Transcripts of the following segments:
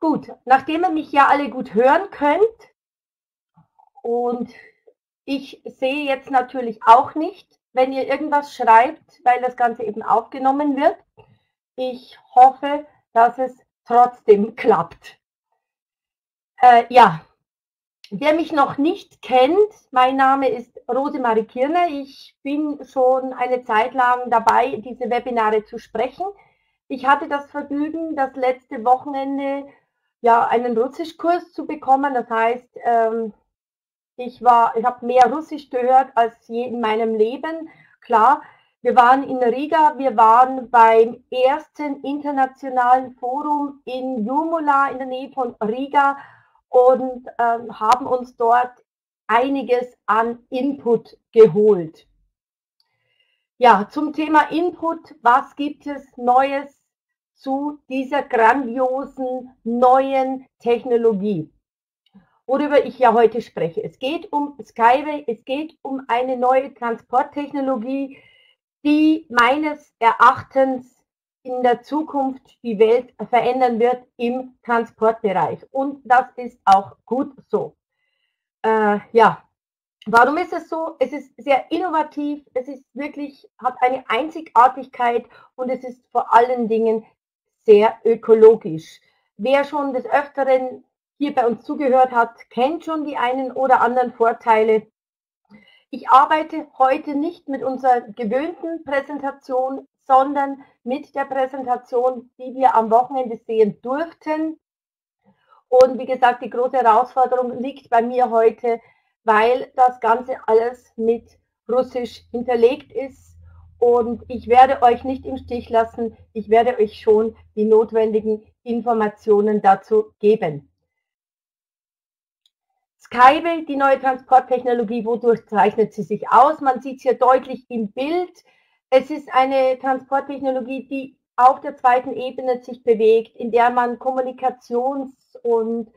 Gut, nachdem ihr mich ja alle gut hören könnt und ich sehe jetzt natürlich auch nicht, wenn ihr irgendwas schreibt, weil das Ganze eben aufgenommen wird. Ich hoffe, dass es trotzdem klappt. Äh, ja, wer mich noch nicht kennt, mein Name ist Rosemarie Kirner. Ich bin schon eine Zeit lang dabei, diese Webinare zu sprechen. Ich hatte das Vergnügen, das letzte Wochenende ja, einen Russischkurs zu bekommen. Das heißt, ähm, ich ich habe mehr Russisch gehört als je in meinem Leben. Klar, wir waren in Riga, wir waren beim ersten internationalen Forum in Jumula in der Nähe von Riga und ähm, haben uns dort einiges an Input geholt. Ja, zum Thema Input, was gibt es Neues zu dieser grandiosen neuen Technologie, worüber ich ja heute spreche. Es geht um Skyway, es geht um eine neue Transporttechnologie, die meines Erachtens in der Zukunft die Welt verändern wird im Transportbereich. Und das ist auch gut so. Äh, ja, warum ist es so? Es ist sehr innovativ, es ist wirklich, hat eine Einzigartigkeit und es ist vor allen Dingen sehr ökologisch. Wer schon des Öfteren hier bei uns zugehört hat, kennt schon die einen oder anderen Vorteile. Ich arbeite heute nicht mit unserer gewöhnten Präsentation, sondern mit der Präsentation, die wir am Wochenende sehen durften. Und wie gesagt, die große Herausforderung liegt bei mir heute, weil das Ganze alles mit Russisch hinterlegt ist und ich werde euch nicht im Stich lassen. Ich werde euch schon die notwendigen Informationen dazu geben. Skyway, die neue Transporttechnologie, wodurch zeichnet sie sich aus? Man sieht es hier deutlich im Bild. Es ist eine Transporttechnologie, die auf der zweiten Ebene sich bewegt, in der man Kommunikations- und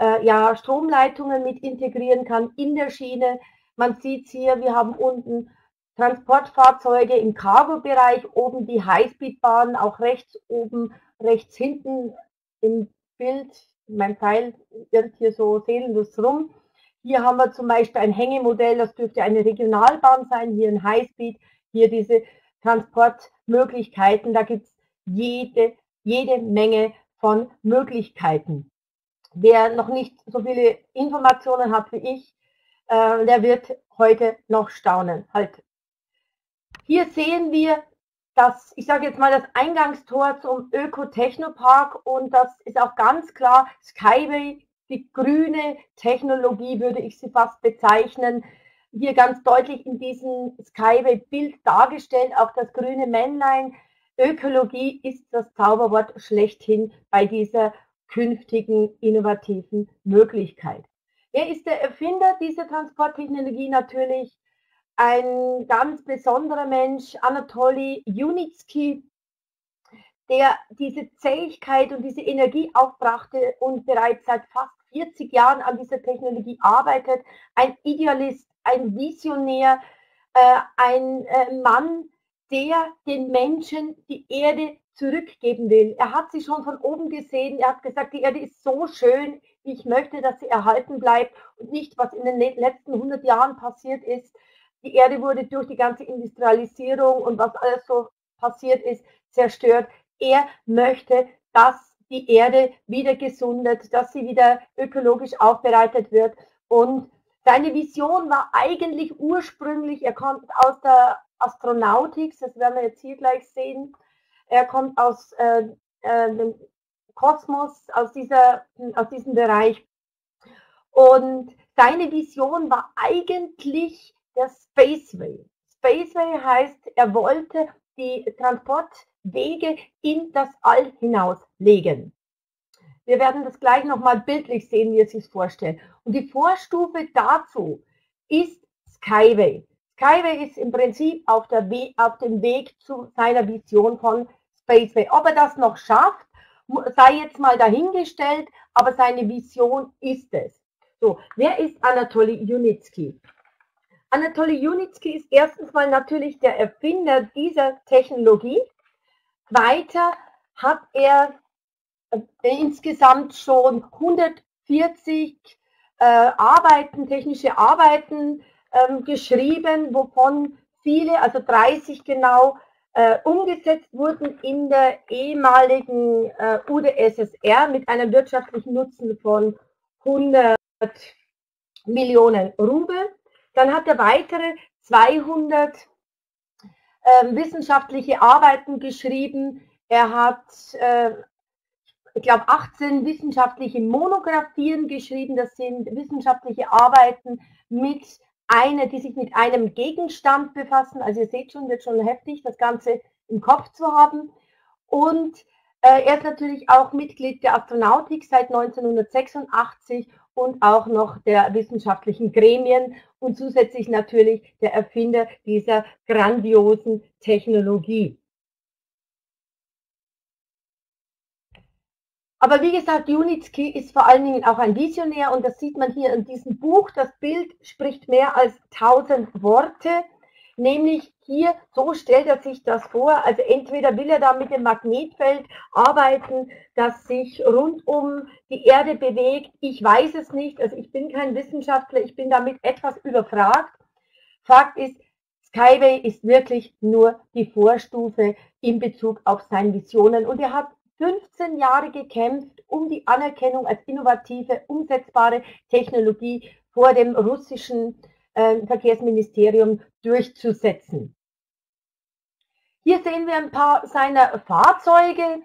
äh, ja, Stromleitungen mit integrieren kann in der Schiene. Man sieht es hier, wir haben unten Transportfahrzeuge im Cargo-Bereich, oben die Highspeedbahn, auch rechts oben, rechts hinten im Bild, mein Pfeil irrt hier so seelenlos rum. Hier haben wir zum Beispiel ein Hängemodell, das dürfte eine Regionalbahn sein, hier ein Highspeed, hier diese Transportmöglichkeiten, da gibt es jede, jede Menge von Möglichkeiten. Wer noch nicht so viele Informationen hat wie ich, äh, der wird heute noch staunen. Halt hier sehen wir das, ich sage jetzt mal, das Eingangstor zum Öko-Technopark und das ist auch ganz klar Skyway, die grüne Technologie würde ich sie fast bezeichnen. Hier ganz deutlich in diesem Skyway-Bild dargestellt, auch das grüne Männlein. Ökologie ist das Zauberwort schlechthin bei dieser künftigen innovativen Möglichkeit. Wer ist der Erfinder dieser Transporttechnologie? Natürlich ein ganz besonderer Mensch, Anatoly Junitsky, der diese Zähigkeit und diese Energie aufbrachte und bereits seit fast 40 Jahren an dieser Technologie arbeitet. Ein Idealist, ein Visionär, äh, ein äh, Mann, der den Menschen die Erde zurückgeben will. Er hat sie schon von oben gesehen. Er hat gesagt, die Erde ist so schön. Ich möchte, dass sie erhalten bleibt und nicht, was in den letzten 100 Jahren passiert ist, die Erde wurde durch die ganze Industrialisierung und was alles so passiert ist, zerstört. Er möchte, dass die Erde wieder gesundet, dass sie wieder ökologisch aufbereitet wird. Und seine Vision war eigentlich ursprünglich, er kommt aus der Astronautik, das werden wir jetzt hier gleich sehen. Er kommt aus äh, äh, dem Kosmos, aus, dieser, aus diesem Bereich. Und seine Vision war eigentlich der Spaceway. Spaceway heißt, er wollte die Transportwege in das All hinauslegen. Wir werden das gleich nochmal bildlich sehen, wie er sich vorstellt. Und die Vorstufe dazu ist Skyway. Skyway ist im Prinzip auf, We auf dem Weg zu seiner Vision von Spaceway. Ob er das noch schafft, sei jetzt mal dahingestellt, aber seine Vision ist es. So, wer ist Anatoly Junitsky? Anatoly Junitsky ist erstens mal natürlich der Erfinder dieser Technologie. Weiter hat er insgesamt schon 140 äh, Arbeiten, technische Arbeiten ähm, geschrieben, wovon viele, also 30 genau, äh, umgesetzt wurden in der ehemaligen äh, UdSSR mit einem wirtschaftlichen Nutzen von 100 Millionen Rubel. Dann hat er weitere 200 äh, wissenschaftliche Arbeiten geschrieben. Er hat, äh, ich glaube, 18 wissenschaftliche Monographien geschrieben. Das sind wissenschaftliche Arbeiten mit einer, die sich mit einem Gegenstand befassen. Also ihr seht schon, wird schon heftig, das Ganze im Kopf zu haben. Und äh, er ist natürlich auch Mitglied der Astronautik seit 1986 und auch noch der wissenschaftlichen Gremien und zusätzlich natürlich der Erfinder dieser grandiosen Technologie. Aber wie gesagt, Unitsky ist vor allen Dingen auch ein Visionär und das sieht man hier in diesem Buch. Das Bild spricht mehr als tausend Worte. Nämlich hier, so stellt er sich das vor. Also entweder will er da mit dem Magnetfeld arbeiten, das sich rund um die Erde bewegt. Ich weiß es nicht. Also ich bin kein Wissenschaftler. Ich bin damit etwas überfragt. Fakt ist, Skyway ist wirklich nur die Vorstufe in Bezug auf seine Visionen. Und er hat 15 Jahre gekämpft, um die Anerkennung als innovative, umsetzbare Technologie vor dem russischen äh, Verkehrsministerium durchzusetzen. Hier sehen wir ein paar seiner Fahrzeuge.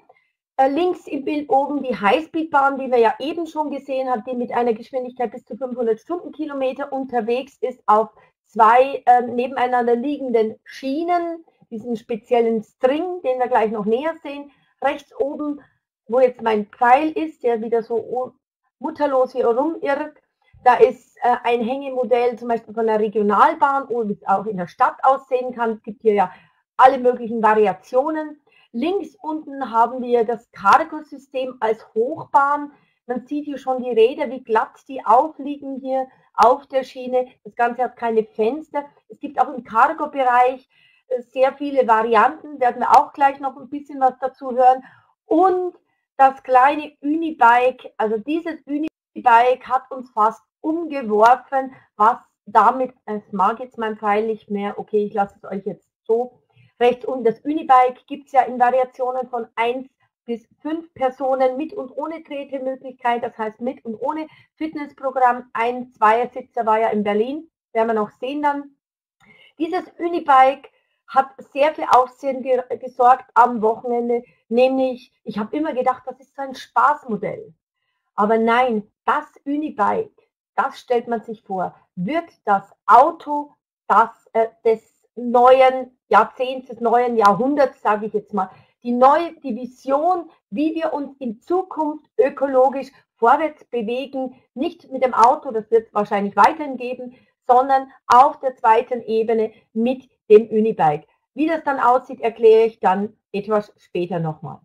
Äh, links im Bild oben die Highspeedbahn, die wir ja eben schon gesehen haben, die mit einer Geschwindigkeit bis zu 500 Stundenkilometer unterwegs ist auf zwei äh, nebeneinander liegenden Schienen, diesen speziellen String, den wir gleich noch näher sehen. Rechts oben, wo jetzt mein Pfeil ist, der wieder so mutterlos hier rumirrt, da ist äh, ein Hängemodell zum Beispiel von der Regionalbahn, wo es auch in der Stadt aussehen kann. Es gibt hier ja alle möglichen Variationen. Links unten haben wir das Cargo-System als Hochbahn. Man sieht hier schon die Räder, wie glatt die aufliegen hier auf der Schiene. Das Ganze hat keine Fenster. Es gibt auch im Cargo-Bereich äh, sehr viele Varianten, werden wir auch gleich noch ein bisschen was dazu hören. Und das kleine Unibike, also dieses Unibike hat uns fast umgeworfen, was damit, es mag jetzt mein Pfeil nicht mehr, okay, ich lasse es euch jetzt so. Rechts unten das Unibike gibt es ja in Variationen von 1 bis 5 Personen mit und ohne Tretemöglichkeit, das heißt mit und ohne Fitnessprogramm. Ein Zweiersitzer war ja in Berlin, werden wir noch sehen dann. Dieses Unibike hat sehr viel Aufsehen ge gesorgt am Wochenende, nämlich, ich habe immer gedacht, das ist so ein Spaßmodell. Aber nein, das Unibike das stellt man sich vor, wird das Auto das, äh, des neuen Jahrzehnts, des neuen Jahrhunderts, sage ich jetzt mal, die neue die Vision, wie wir uns in Zukunft ökologisch vorwärts bewegen, nicht mit dem Auto, das wird es wahrscheinlich weiterhin geben, sondern auf der zweiten Ebene mit dem Unibike. Wie das dann aussieht, erkläre ich dann etwas später nochmal.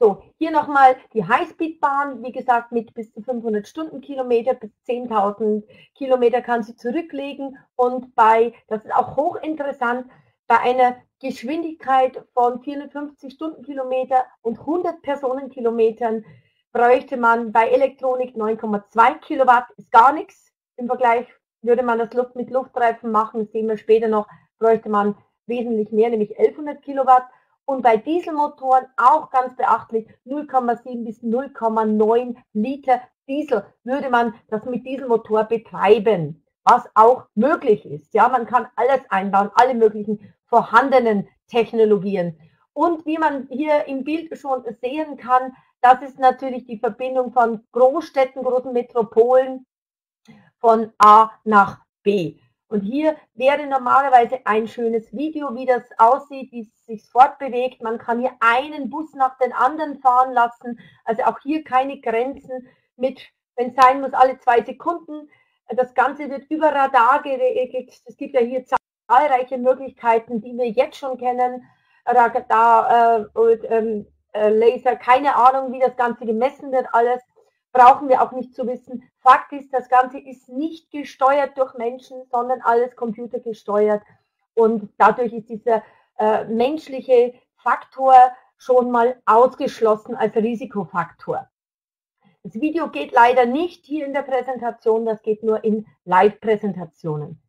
So, hier nochmal die Highspeedbahn, wie gesagt, mit bis zu 500 Stundenkilometer, bis 10.000 Kilometer kann sie zurücklegen. Und bei, das ist auch hochinteressant, bei einer Geschwindigkeit von 450 Stundenkilometer und 100 Personenkilometern bräuchte man bei Elektronik 9,2 Kilowatt, ist gar nichts. Im Vergleich würde man das Luft mit Luftreifen machen, sehen wir später noch, bräuchte man wesentlich mehr, nämlich 1100 Kilowatt und bei Dieselmotoren auch ganz beachtlich 0,7 bis 0,9 Liter Diesel würde man das mit Dieselmotor betreiben, was auch möglich ist. Ja, man kann alles einbauen, alle möglichen vorhandenen Technologien. Und wie man hier im Bild schon sehen kann, das ist natürlich die Verbindung von Großstädten, großen Metropolen von A nach B. Und hier wäre normalerweise ein schönes Video, wie das aussieht, wie es sich fortbewegt. Man kann hier einen Bus nach den anderen fahren lassen. Also auch hier keine Grenzen mit, wenn es sein muss, alle zwei Sekunden. Das Ganze wird über Radar geregelt. Es gibt ja hier zahlreiche Möglichkeiten, die wir jetzt schon kennen. Radar äh, und ähm, äh, Laser, keine Ahnung, wie das Ganze gemessen wird, alles brauchen wir auch nicht zu wissen. Fakt ist, das Ganze ist nicht gesteuert durch Menschen, sondern alles computergesteuert. Und dadurch ist dieser äh, menschliche Faktor schon mal ausgeschlossen als Risikofaktor. Das Video geht leider nicht hier in der Präsentation, das geht nur in Live-Präsentationen.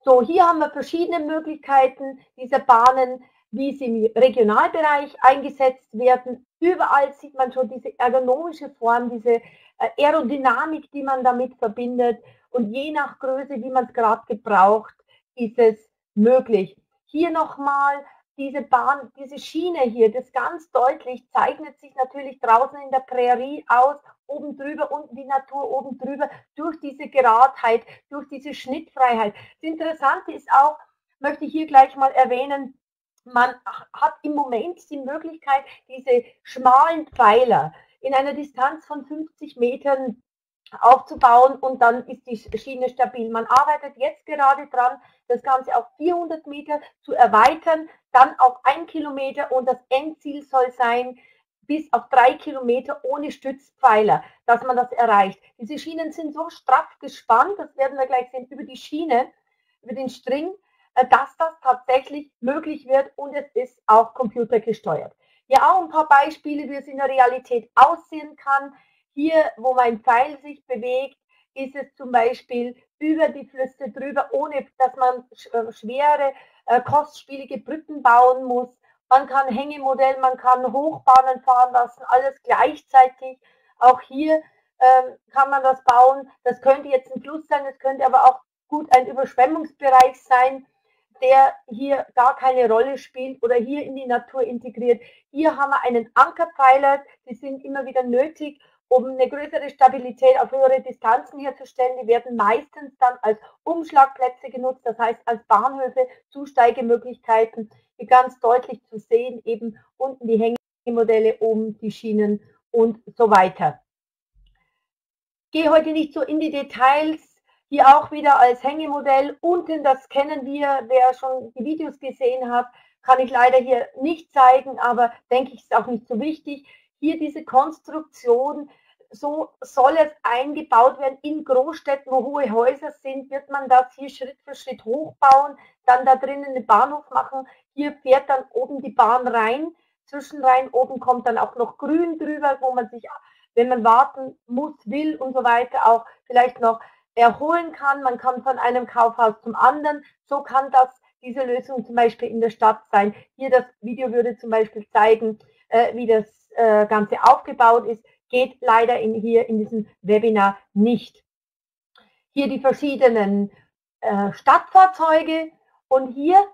So, hier haben wir verschiedene Möglichkeiten dieser Bahnen, wie sie im Regionalbereich eingesetzt werden. Überall sieht man schon diese ergonomische Form, diese äh, Aerodynamik, die man damit verbindet. Und je nach Größe, wie man es gerade gebraucht, ist es möglich. Hier nochmal diese Bahn, diese Schiene hier, das ganz deutlich zeichnet sich natürlich draußen in der Prärie aus, oben drüber, unten die Natur, oben drüber, durch diese Geradheit, durch diese Schnittfreiheit. Das Interessante ist auch, möchte ich hier gleich mal erwähnen, man hat im Moment die Möglichkeit, diese schmalen Pfeiler in einer Distanz von 50 Metern aufzubauen und dann ist die Schiene stabil. Man arbeitet jetzt gerade dran, das Ganze auf 400 Meter zu erweitern, dann auf ein Kilometer und das Endziel soll sein, bis auf drei Kilometer ohne Stützpfeiler, dass man das erreicht. Diese Schienen sind so straff gespannt, das werden wir gleich sehen, über die Schiene, über den String, dass das tatsächlich möglich wird und es ist auch computergesteuert. Hier auch ein paar Beispiele, wie es in der Realität aussehen kann. Hier, wo mein Pfeil sich bewegt, ist es zum Beispiel über die Flüsse drüber, ohne dass man äh, schwere, äh, kostspielige Brücken bauen muss. Man kann Hängemodell, man kann Hochbahnen fahren lassen, alles gleichzeitig. Auch hier ähm, kann man das bauen. Das könnte jetzt ein Fluss sein, das könnte aber auch gut ein Überschwemmungsbereich sein, der hier gar keine Rolle spielt oder hier in die Natur integriert. Hier haben wir einen Ankerpfeiler, die sind immer wieder nötig um eine größere Stabilität auf höhere Distanzen herzustellen. Die werden meistens dann als Umschlagplätze genutzt, das heißt als Bahnhöfe, Zusteigemöglichkeiten, wie ganz deutlich zu sehen, eben unten die Hängemodelle, oben die Schienen und so weiter. Ich gehe heute nicht so in die Details, hier auch wieder als Hängemodell. Unten, das kennen wir, wer schon die Videos gesehen hat, kann ich leider hier nicht zeigen, aber denke ich, ist auch nicht so wichtig. Hier diese Konstruktion, so soll es eingebaut werden. In Großstädten, wo hohe Häuser sind, wird man das hier Schritt für Schritt hochbauen, dann da drinnen einen Bahnhof machen. Hier fährt dann oben die Bahn rein, zwischen rein, oben kommt dann auch noch Grün drüber, wo man sich, wenn man warten muss, will und so weiter, auch vielleicht noch erholen kann. Man kann von einem Kaufhaus zum anderen. So kann das diese Lösung zum Beispiel in der Stadt sein. Hier das Video würde zum Beispiel zeigen, äh, wie das äh, Ganze aufgebaut ist geht leider in, hier in diesem Webinar nicht. Hier die verschiedenen äh, Stadtfahrzeuge und hier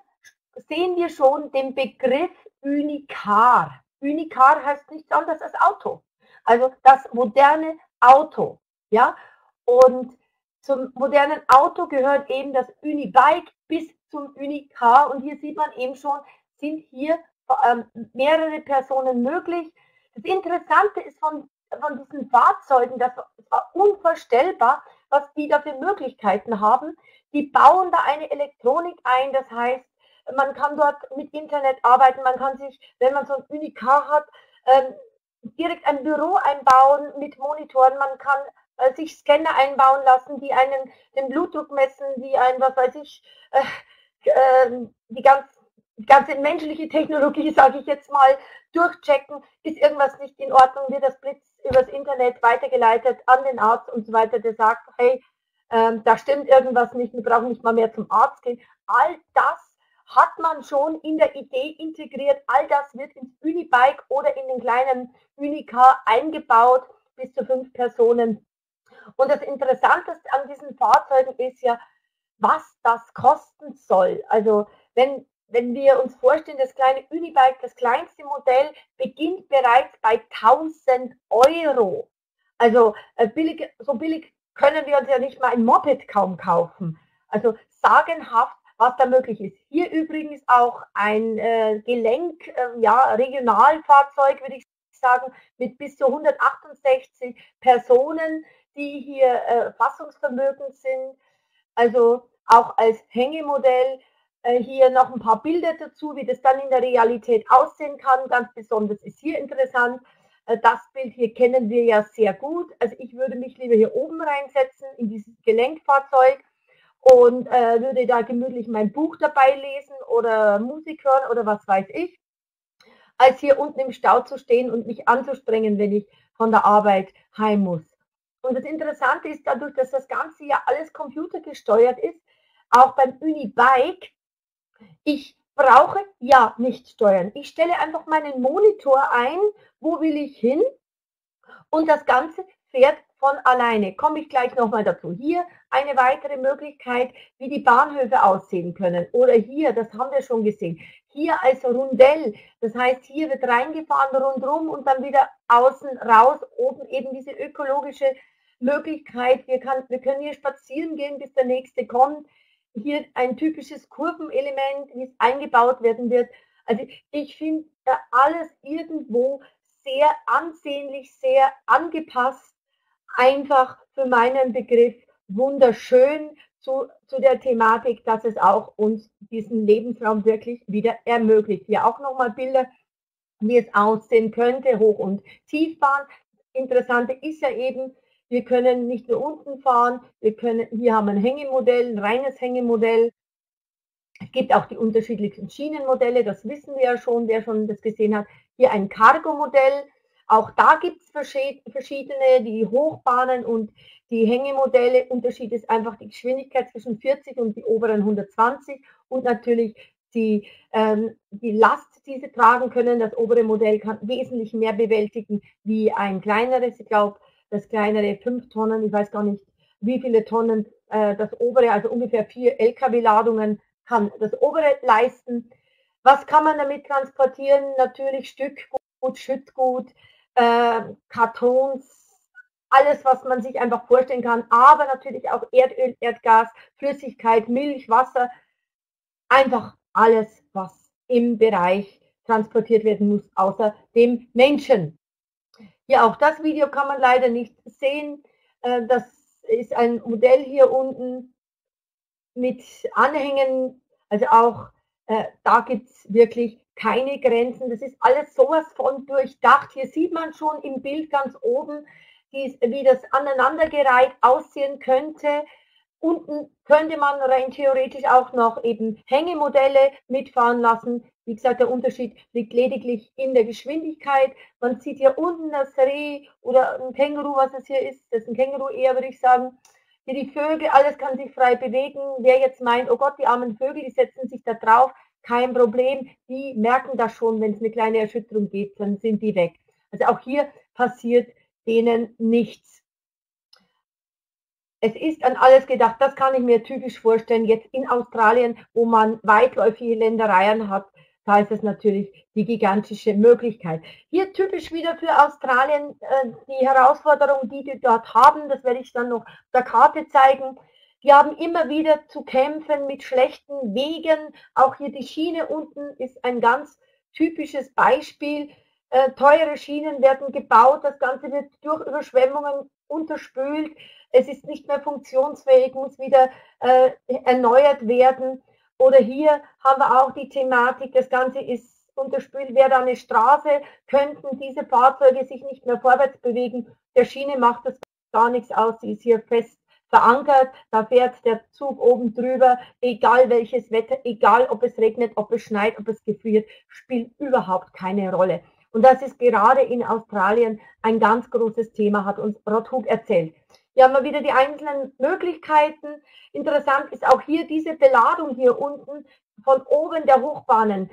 sehen wir schon den Begriff Unicar. Unicar heißt nichts anderes als Auto. Also das moderne Auto. Ja? Und zum modernen Auto gehört eben das Unibike bis zum Unicar. Und hier sieht man eben schon, sind hier ähm, mehrere Personen möglich. Das Interessante ist von von diesen Fahrzeugen, das war unvorstellbar, was die da für Möglichkeiten haben. Die bauen da eine Elektronik ein, das heißt, man kann dort mit Internet arbeiten, man kann sich, wenn man so ein Unicar hat, ähm, direkt ein Büro einbauen mit Monitoren, man kann sich Scanner einbauen lassen, die einen den Blutdruck messen, die ein, was weiß ich, äh, äh, die ganz die ganze menschliche Technologie, sage ich jetzt mal, durchchecken, ist irgendwas nicht in Ordnung, wird das Blitz übers Internet weitergeleitet an den Arzt und so weiter, der sagt, hey, ähm, da stimmt irgendwas nicht, wir brauchen nicht mal mehr zum Arzt gehen. All das hat man schon in der Idee integriert, all das wird ins Unibike oder in den kleinen Unicar eingebaut, bis zu fünf Personen. Und das Interessanteste an diesen Fahrzeugen ist ja, was das kosten soll. Also wenn wenn wir uns vorstellen, das kleine Unibike, das kleinste Modell, beginnt bereits bei 1000 Euro. Also äh, billig, so billig können wir uns ja nicht mal ein Moped kaum kaufen. Also sagenhaft, was da möglich ist. Hier übrigens auch ein äh, Gelenk, äh, ja, Regionalfahrzeug, würde ich sagen, mit bis zu 168 Personen, die hier äh, fassungsvermögend sind. Also auch als Hängemodell äh, hier noch ein paar Bilder dazu, wie das dann in der Realität aussehen kann. Ganz besonders ist hier interessant. Äh, das Bild hier kennen wir ja sehr gut. Also ich würde mich lieber hier oben reinsetzen in dieses Gelenkfahrzeug und äh, würde da gemütlich mein Buch dabei lesen oder Musik hören oder was weiß ich. als hier unten im Stau zu stehen und mich anzusprengen, wenn ich von der Arbeit heim muss. Und das Interessante ist dadurch, dass das Ganze ja alles computergesteuert ist, auch beim Unibike, ich brauche ja nicht steuern. Ich stelle einfach meinen Monitor ein, wo will ich hin und das Ganze fährt von alleine. Komme ich gleich nochmal dazu. Hier eine weitere Möglichkeit, wie die Bahnhöfe aussehen können. Oder hier, das haben wir schon gesehen, hier als Rundell. Das heißt, hier wird reingefahren rundrum und dann wieder außen raus. Oben eben diese ökologische Möglichkeit. Wir, kann, wir können hier spazieren gehen, bis der nächste kommt. Hier ein typisches Kurvenelement, wie es eingebaut werden wird. Also ich finde alles irgendwo sehr ansehnlich, sehr angepasst, einfach für meinen Begriff wunderschön zu, zu der Thematik, dass es auch uns diesen Lebensraum wirklich wieder ermöglicht. Hier auch nochmal Bilder, wie es aussehen könnte, Hoch- und Tiefbahn. Interessante ist ja eben, wir können nicht nur unten fahren, wir können, hier haben ein Hängemodell, ein reines Hängemodell. Es gibt auch die unterschiedlichsten Schienenmodelle, das wissen wir ja schon, wer schon das gesehen hat. Hier ein Cargo-Modell, auch da gibt es verschiedene, die Hochbahnen und die Hängemodelle. Unterschied ist einfach die Geschwindigkeit zwischen 40 und die oberen 120 und natürlich die, ähm, die Last, die sie tragen können. Das obere Modell kann wesentlich mehr bewältigen wie ein kleineres. Ich glaube, das kleinere 5 Tonnen, ich weiß gar nicht, wie viele Tonnen äh, das obere, also ungefähr vier Lkw-Ladungen kann das obere leisten. Was kann man damit transportieren? Natürlich Stückgut, Schüttgut, äh, Kartons, alles, was man sich einfach vorstellen kann, aber natürlich auch Erdöl, Erdgas, Flüssigkeit, Milch, Wasser, einfach alles, was im Bereich transportiert werden muss, außer dem Menschen. Ja, auch das Video kann man leider nicht sehen. Äh, das ist ein Modell hier unten mit Anhängen, also auch äh, da gibt es wirklich keine Grenzen. Das ist alles sowas von durchdacht. Hier sieht man schon im Bild ganz oben, wie das aneinandergereiht aussehen könnte. Unten könnte man rein theoretisch auch noch eben Hängemodelle mitfahren lassen. Wie gesagt, der Unterschied liegt lediglich in der Geschwindigkeit. Man sieht hier unten das Reh oder ein Känguru, was es hier ist. Das ist ein Känguru eher, würde ich sagen. Hier die Vögel, alles kann sich frei bewegen. Wer jetzt meint, oh Gott, die armen Vögel, die setzen sich da drauf, kein Problem. Die merken das schon, wenn es eine kleine Erschütterung gibt, dann sind die weg. Also auch hier passiert denen nichts. Es ist an alles gedacht, das kann ich mir typisch vorstellen. Jetzt in Australien, wo man weitläufige Ländereien hat, da ist es natürlich die gigantische Möglichkeit. Hier typisch wieder für Australien äh, die Herausforderung, die die dort haben, das werde ich dann noch der Karte zeigen. Die haben immer wieder zu kämpfen mit schlechten Wegen. Auch hier die Schiene unten ist ein ganz typisches Beispiel. Äh, teure Schienen werden gebaut, das Ganze wird durch Überschwemmungen unterspült. Es ist nicht mehr funktionsfähig, muss wieder äh, erneuert werden. Oder hier haben wir auch die Thematik, das Ganze ist unterspült, wäre da eine Straße, könnten diese Fahrzeuge sich nicht mehr vorwärts bewegen. Der Schiene macht das gar nichts aus, sie ist hier fest verankert, da fährt der Zug oben drüber, egal welches Wetter, egal ob es regnet, ob es schneit, ob es gefriert, spielt überhaupt keine Rolle. Und das ist gerade in Australien ein ganz großes Thema, hat uns Rothug erzählt. Hier haben wir wieder die einzelnen Möglichkeiten. Interessant ist auch hier diese Beladung hier unten von oben der Hochbahnen.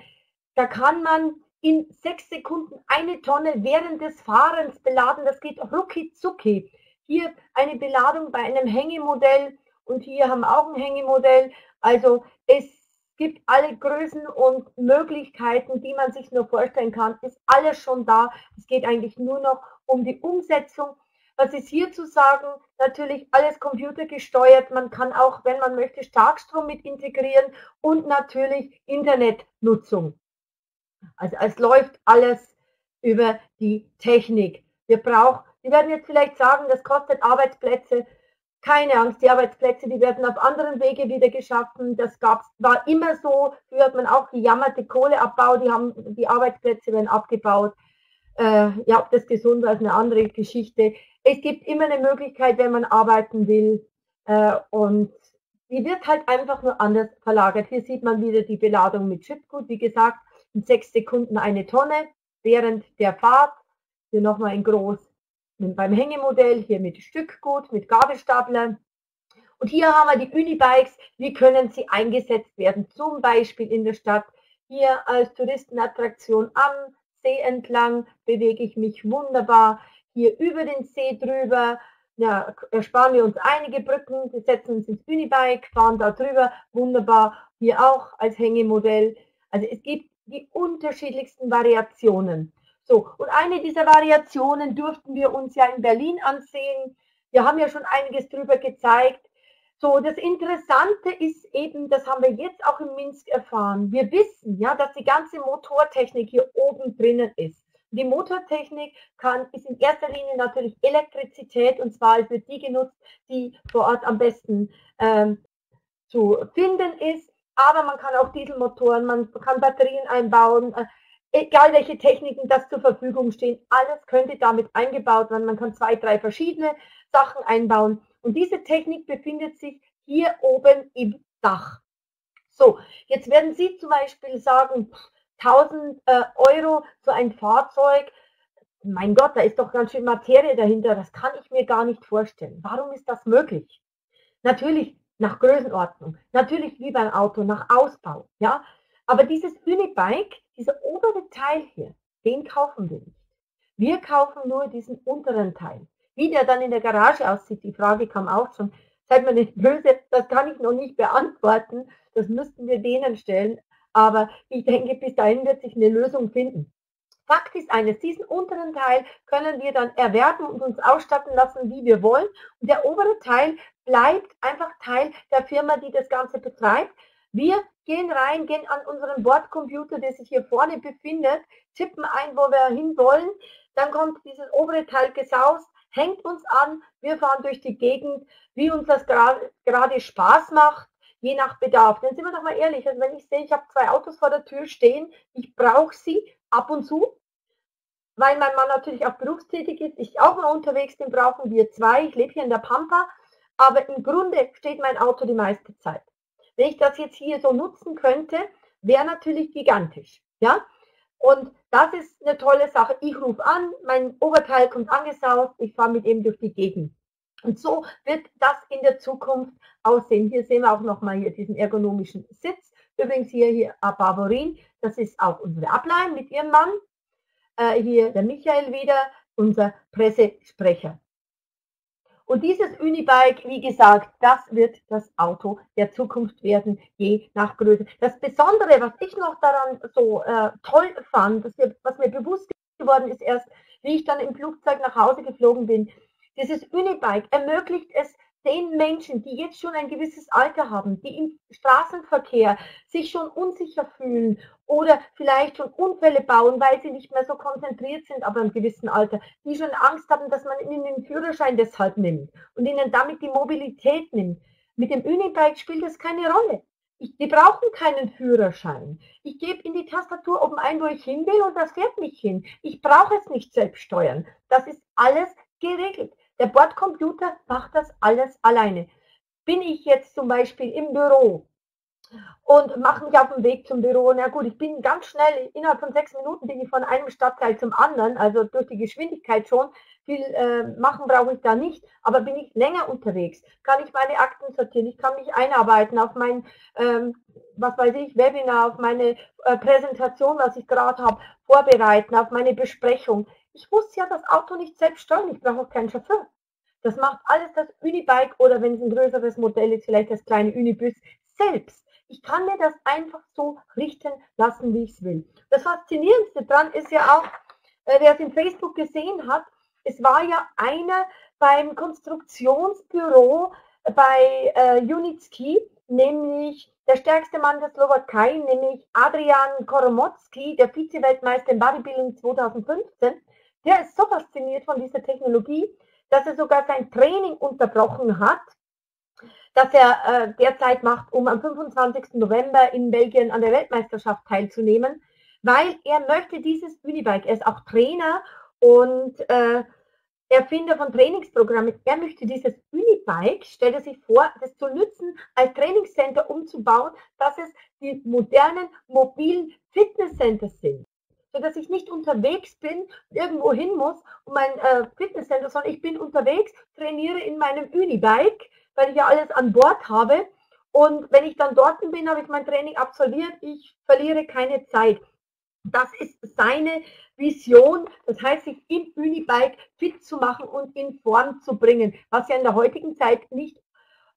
Da kann man in sechs Sekunden eine Tonne während des Fahrens beladen. Das geht rucki zucki. Hier eine Beladung bei einem Hängemodell und hier haben wir auch ein Hängemodell. Also es gibt alle Größen und Möglichkeiten, die man sich nur vorstellen kann, ist alles schon da. Es geht eigentlich nur noch um die Umsetzung. Was ist hier zu sagen? Natürlich alles computergesteuert. Man kann auch, wenn man möchte, Starkstrom mit integrieren und natürlich Internetnutzung. Also es läuft alles über die Technik. Wir brauchen Sie werden jetzt vielleicht sagen, das kostet Arbeitsplätze. Keine Angst, die Arbeitsplätze, die werden auf anderen Wege wieder geschaffen. Das gab's, war immer so. Früher hat man auch gejammert, Kohleabbau, die haben, die Arbeitsplätze werden abgebaut. Äh, ja, das gesund war, ist eine andere Geschichte. Es gibt immer eine Möglichkeit, wenn man arbeiten will. Äh, und die wird halt einfach nur anders verlagert. Hier sieht man wieder die Beladung mit Chipgut. Wie gesagt, in sechs Sekunden eine Tonne. während der Fahrt. Hier nochmal in groß beim Hängemodell, hier mit Stückgut, mit Gabelstapler. Und hier haben wir die Unibikes. Wie können sie eingesetzt werden? Zum Beispiel in der Stadt. Hier als Touristenattraktion am See entlang bewege ich mich wunderbar. Hier über den See drüber. Ja, ersparen wir uns einige Brücken. Wir setzen uns ins Unibike, fahren da drüber. Wunderbar. Hier auch als Hängemodell. Also es gibt die unterschiedlichsten Variationen. So, und eine dieser Variationen durften wir uns ja in Berlin ansehen. Wir haben ja schon einiges drüber gezeigt. So, das Interessante ist eben, das haben wir jetzt auch in Minsk erfahren. Wir wissen ja, dass die ganze Motortechnik hier oben drinnen ist. Die Motortechnik kann, ist in erster Linie natürlich Elektrizität und zwar wird die genutzt, die vor Ort am besten ähm, zu finden ist. Aber man kann auch Dieselmotoren, man kann Batterien einbauen. Egal welche Techniken das zur Verfügung stehen, alles könnte damit eingebaut werden. Man kann zwei, drei verschiedene Sachen einbauen. Und diese Technik befindet sich hier oben im Dach. So, jetzt werden Sie zum Beispiel sagen, 1000 äh, Euro für ein Fahrzeug, mein Gott, da ist doch ganz schön Materie dahinter, das kann ich mir gar nicht vorstellen. Warum ist das möglich? Natürlich nach Größenordnung, natürlich wie beim Auto, nach Ausbau, ja. Aber dieses Unibike, dieser obere Teil hier, den kaufen wir nicht. Wir kaufen nur diesen unteren Teil. Wie der dann in der Garage aussieht, die Frage kam auch schon. Seid mir nicht böse, das kann ich noch nicht beantworten. Das müssten wir denen stellen. Aber ich denke, bis dahin wird sich eine Lösung finden. Fakt ist eines, diesen unteren Teil können wir dann erwerben und uns ausstatten lassen, wie wir wollen. Und der obere Teil bleibt einfach Teil der Firma, die das Ganze betreibt. Wir gehen rein, gehen an unseren Bordcomputer, der sich hier vorne befindet, tippen ein, wo wir hin wollen. Dann kommt dieses obere Teil gesaust, hängt uns an, wir fahren durch die Gegend, wie uns das gerade, Spaß macht, je nach Bedarf. Denn sind wir doch mal ehrlich, also wenn ich sehe, ich habe zwei Autos vor der Tür stehen, ich brauche sie ab und zu, weil mein Mann natürlich auch berufstätig ist, ich auch mal unterwegs bin, brauchen wir zwei. Ich lebe hier in der Pampa, aber im Grunde steht mein Auto die meiste Zeit. Wenn ich das jetzt hier so nutzen könnte, wäre natürlich gigantisch. Ja? Und das ist eine tolle Sache. Ich rufe an, mein Oberteil kommt angesaust, ich fahre mit ihm durch die Gegend. Und so wird das in der Zukunft aussehen. Hier sehen wir auch nochmal hier diesen ergonomischen Sitz. Übrigens hier, hier Barbarin, das ist auch unsere Ablein mit ihrem Mann. Äh, hier der Michael wieder, unser Pressesprecher. Und dieses Unibike, wie gesagt, das wird das Auto der Zukunft werden, je nach Größe. Das Besondere, was ich noch daran so äh, toll fand, mir, was mir bewusst geworden ist erst, wie ich dann im Flugzeug nach Hause geflogen bin, dieses Unibike ermöglicht es den Menschen, die jetzt schon ein gewisses Alter haben, die im Straßenverkehr sich schon unsicher fühlen oder vielleicht schon Unfälle bauen, weil sie nicht mehr so konzentriert sind, aber im gewissen Alter, die schon Angst haben, dass man ihnen den Führerschein deshalb nimmt und ihnen damit die Mobilität nimmt. Mit dem Unibike spielt das keine Rolle. Ich, die brauchen keinen Führerschein. Ich gebe in die Tastatur oben ein, wo ich hin will und das fährt mich hin. Ich brauche es nicht selbst steuern. Das ist alles geregelt. Der Bordcomputer macht das alles alleine. Bin ich jetzt zum Beispiel im Büro und mache mich auf den Weg zum Büro, na gut, ich bin ganz schnell, innerhalb von sechs Minuten bin ich von einem Stadtteil zum anderen, also durch die Geschwindigkeit schon. Viel äh, machen brauche ich da nicht, aber bin ich länger unterwegs, kann ich meine Akten sortieren, ich kann mich einarbeiten auf mein, ähm, was weiß ich, Webinar, auf meine äh, Präsentation, was ich gerade habe, vorbereiten, auf meine Besprechung. Ich muss ja das Auto nicht selbst steuern, ich brauche auch keinen Chauffeur. Das macht alles das Unibike oder wenn es ein größeres Modell ist, vielleicht das kleine Unibus selbst. Ich kann mir das einfach so richten lassen, wie ich es will. Das Faszinierendste daran ist ja auch, äh, wer es in Facebook gesehen hat, es war ja einer beim Konstruktionsbüro bei äh, Unitski, nämlich der stärkste Mann der Slowakei, nämlich Adrian Koromotski, der Vize-Weltmeister im Bodybuilding 2015, der ist so fasziniert von dieser Technologie, dass er sogar sein Training unterbrochen hat, das er äh, derzeit macht, um am 25. November in Belgien an der Weltmeisterschaft teilzunehmen, weil er möchte dieses Unibike, er ist auch Trainer und äh, Erfinder von Trainingsprogrammen, er möchte dieses Unibike, stellt er sich vor, das zu nutzen, als Trainingscenter umzubauen, dass es die modernen mobilen Fitnesscenter sind. sodass ich nicht unterwegs bin, irgendwo hin muss und mein äh, Fitnesscenter, sondern ich bin unterwegs, trainiere in meinem Unibike, weil ich ja alles an Bord habe. Und wenn ich dann dort bin, habe ich mein Training absolviert, ich verliere keine Zeit. Das ist seine Vision, das heißt, sich im Unibike fit zu machen und in Form zu bringen, was ja in der heutigen Zeit nicht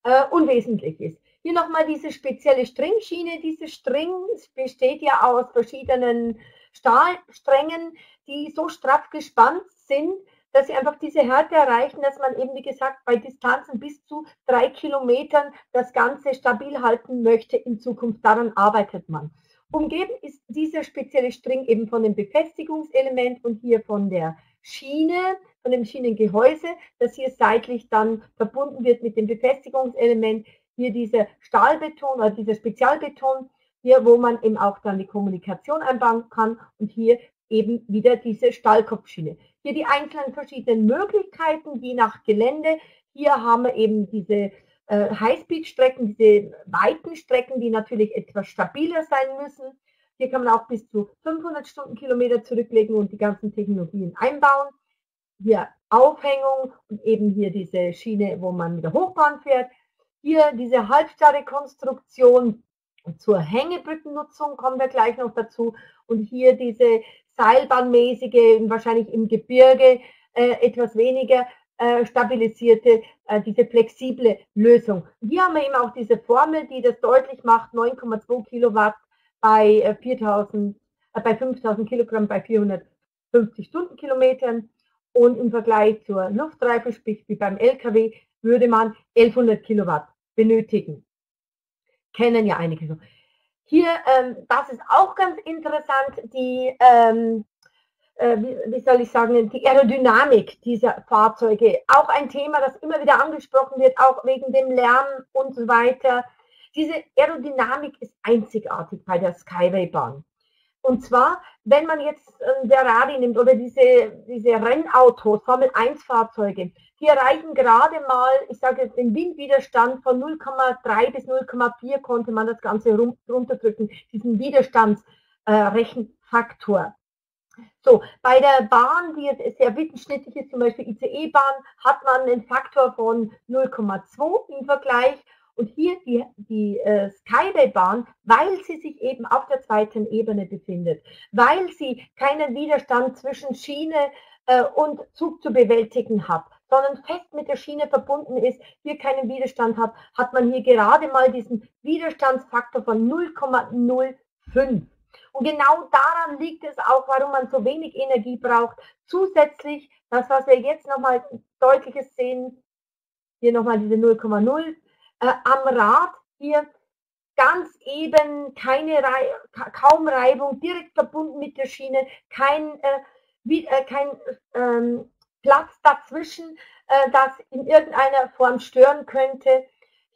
äh, unwesentlich ist. Hier nochmal diese spezielle Stringschiene. Diese String besteht ja aus verschiedenen Stahlsträngen, die so straff gespannt sind, dass sie einfach diese Härte erreichen, dass man eben, wie gesagt, bei Distanzen bis zu drei Kilometern das Ganze stabil halten möchte in Zukunft. Daran arbeitet man. Umgeben ist dieser spezielle String eben von dem Befestigungselement und hier von der Schiene, von dem Schienengehäuse, das hier seitlich dann verbunden wird mit dem Befestigungselement. Hier dieser Stahlbeton oder dieser Spezialbeton, hier wo man eben auch dann die Kommunikation einbauen kann und hier eben wieder diese Stahlkopfschiene. Hier die einzelnen verschiedenen Möglichkeiten, je nach Gelände. Hier haben wir eben diese äh, Highspeed-Strecken, diese weiten Strecken, die natürlich etwas stabiler sein müssen. Hier kann man auch bis zu 500 Stundenkilometer zurücklegen und die ganzen Technologien einbauen. Hier Aufhängung und eben hier diese Schiene, wo man mit der Hochbahn fährt. Hier diese halbstarre Konstruktion zur Hängebrückennutzung kommen wir gleich noch dazu. Und hier diese Seilbahnmäßige, wahrscheinlich im Gebirge äh, etwas weniger äh, stabilisierte, äh, diese flexible Lösung. Hier haben wir eben auch diese Formel, die das deutlich macht, 9,2 Kilowatt bei 4000, äh, bei 5000 Kilogramm bei 450 Stundenkilometern und im Vergleich zur Luftreife, sprich wie beim LKW, würde man 1100 Kilowatt benötigen. Kennen ja einige so. Hier, ähm, das ist auch ganz interessant, die ähm, äh, wie, soll ich sagen, die Aerodynamik dieser Fahrzeuge. Auch ein Thema, das immer wieder angesprochen wird, auch wegen dem Lärm und so weiter. Diese Aerodynamik ist einzigartig bei der Skyway-Bahn. Und zwar, wenn man jetzt äh, Ferrari nimmt oder diese, diese Rennautos, Formel 1 Fahrzeuge, die erreichen gerade mal, ich sage jetzt den Windwiderstand von 0,3 bis 0,4 konnte man das Ganze runterdrücken, diesen Widerstandsrechenfaktor. Äh, so, bei der Bahn, die jetzt sehr wittenschnittig ist, zum Beispiel ICE-Bahn, hat man einen Faktor von 0,2 im Vergleich. Und hier die, die äh, Skyway-Bahn, weil sie sich eben auf der zweiten Ebene befindet, weil sie keinen Widerstand zwischen Schiene äh, und Zug zu bewältigen hat, sondern fest mit der Schiene verbunden ist, hier keinen Widerstand hat, hat man hier gerade mal diesen Widerstandsfaktor von 0,05. Und genau daran liegt es auch, warum man so wenig Energie braucht. Zusätzlich, das, was wir jetzt nochmal deutliches sehen, hier nochmal diese 0,0, äh, am Rad hier ganz eben, keine Rei kaum Reibung, direkt verbunden mit der Schiene, kein, äh, wie, äh, kein ähm, Platz dazwischen, äh, das in irgendeiner Form stören könnte.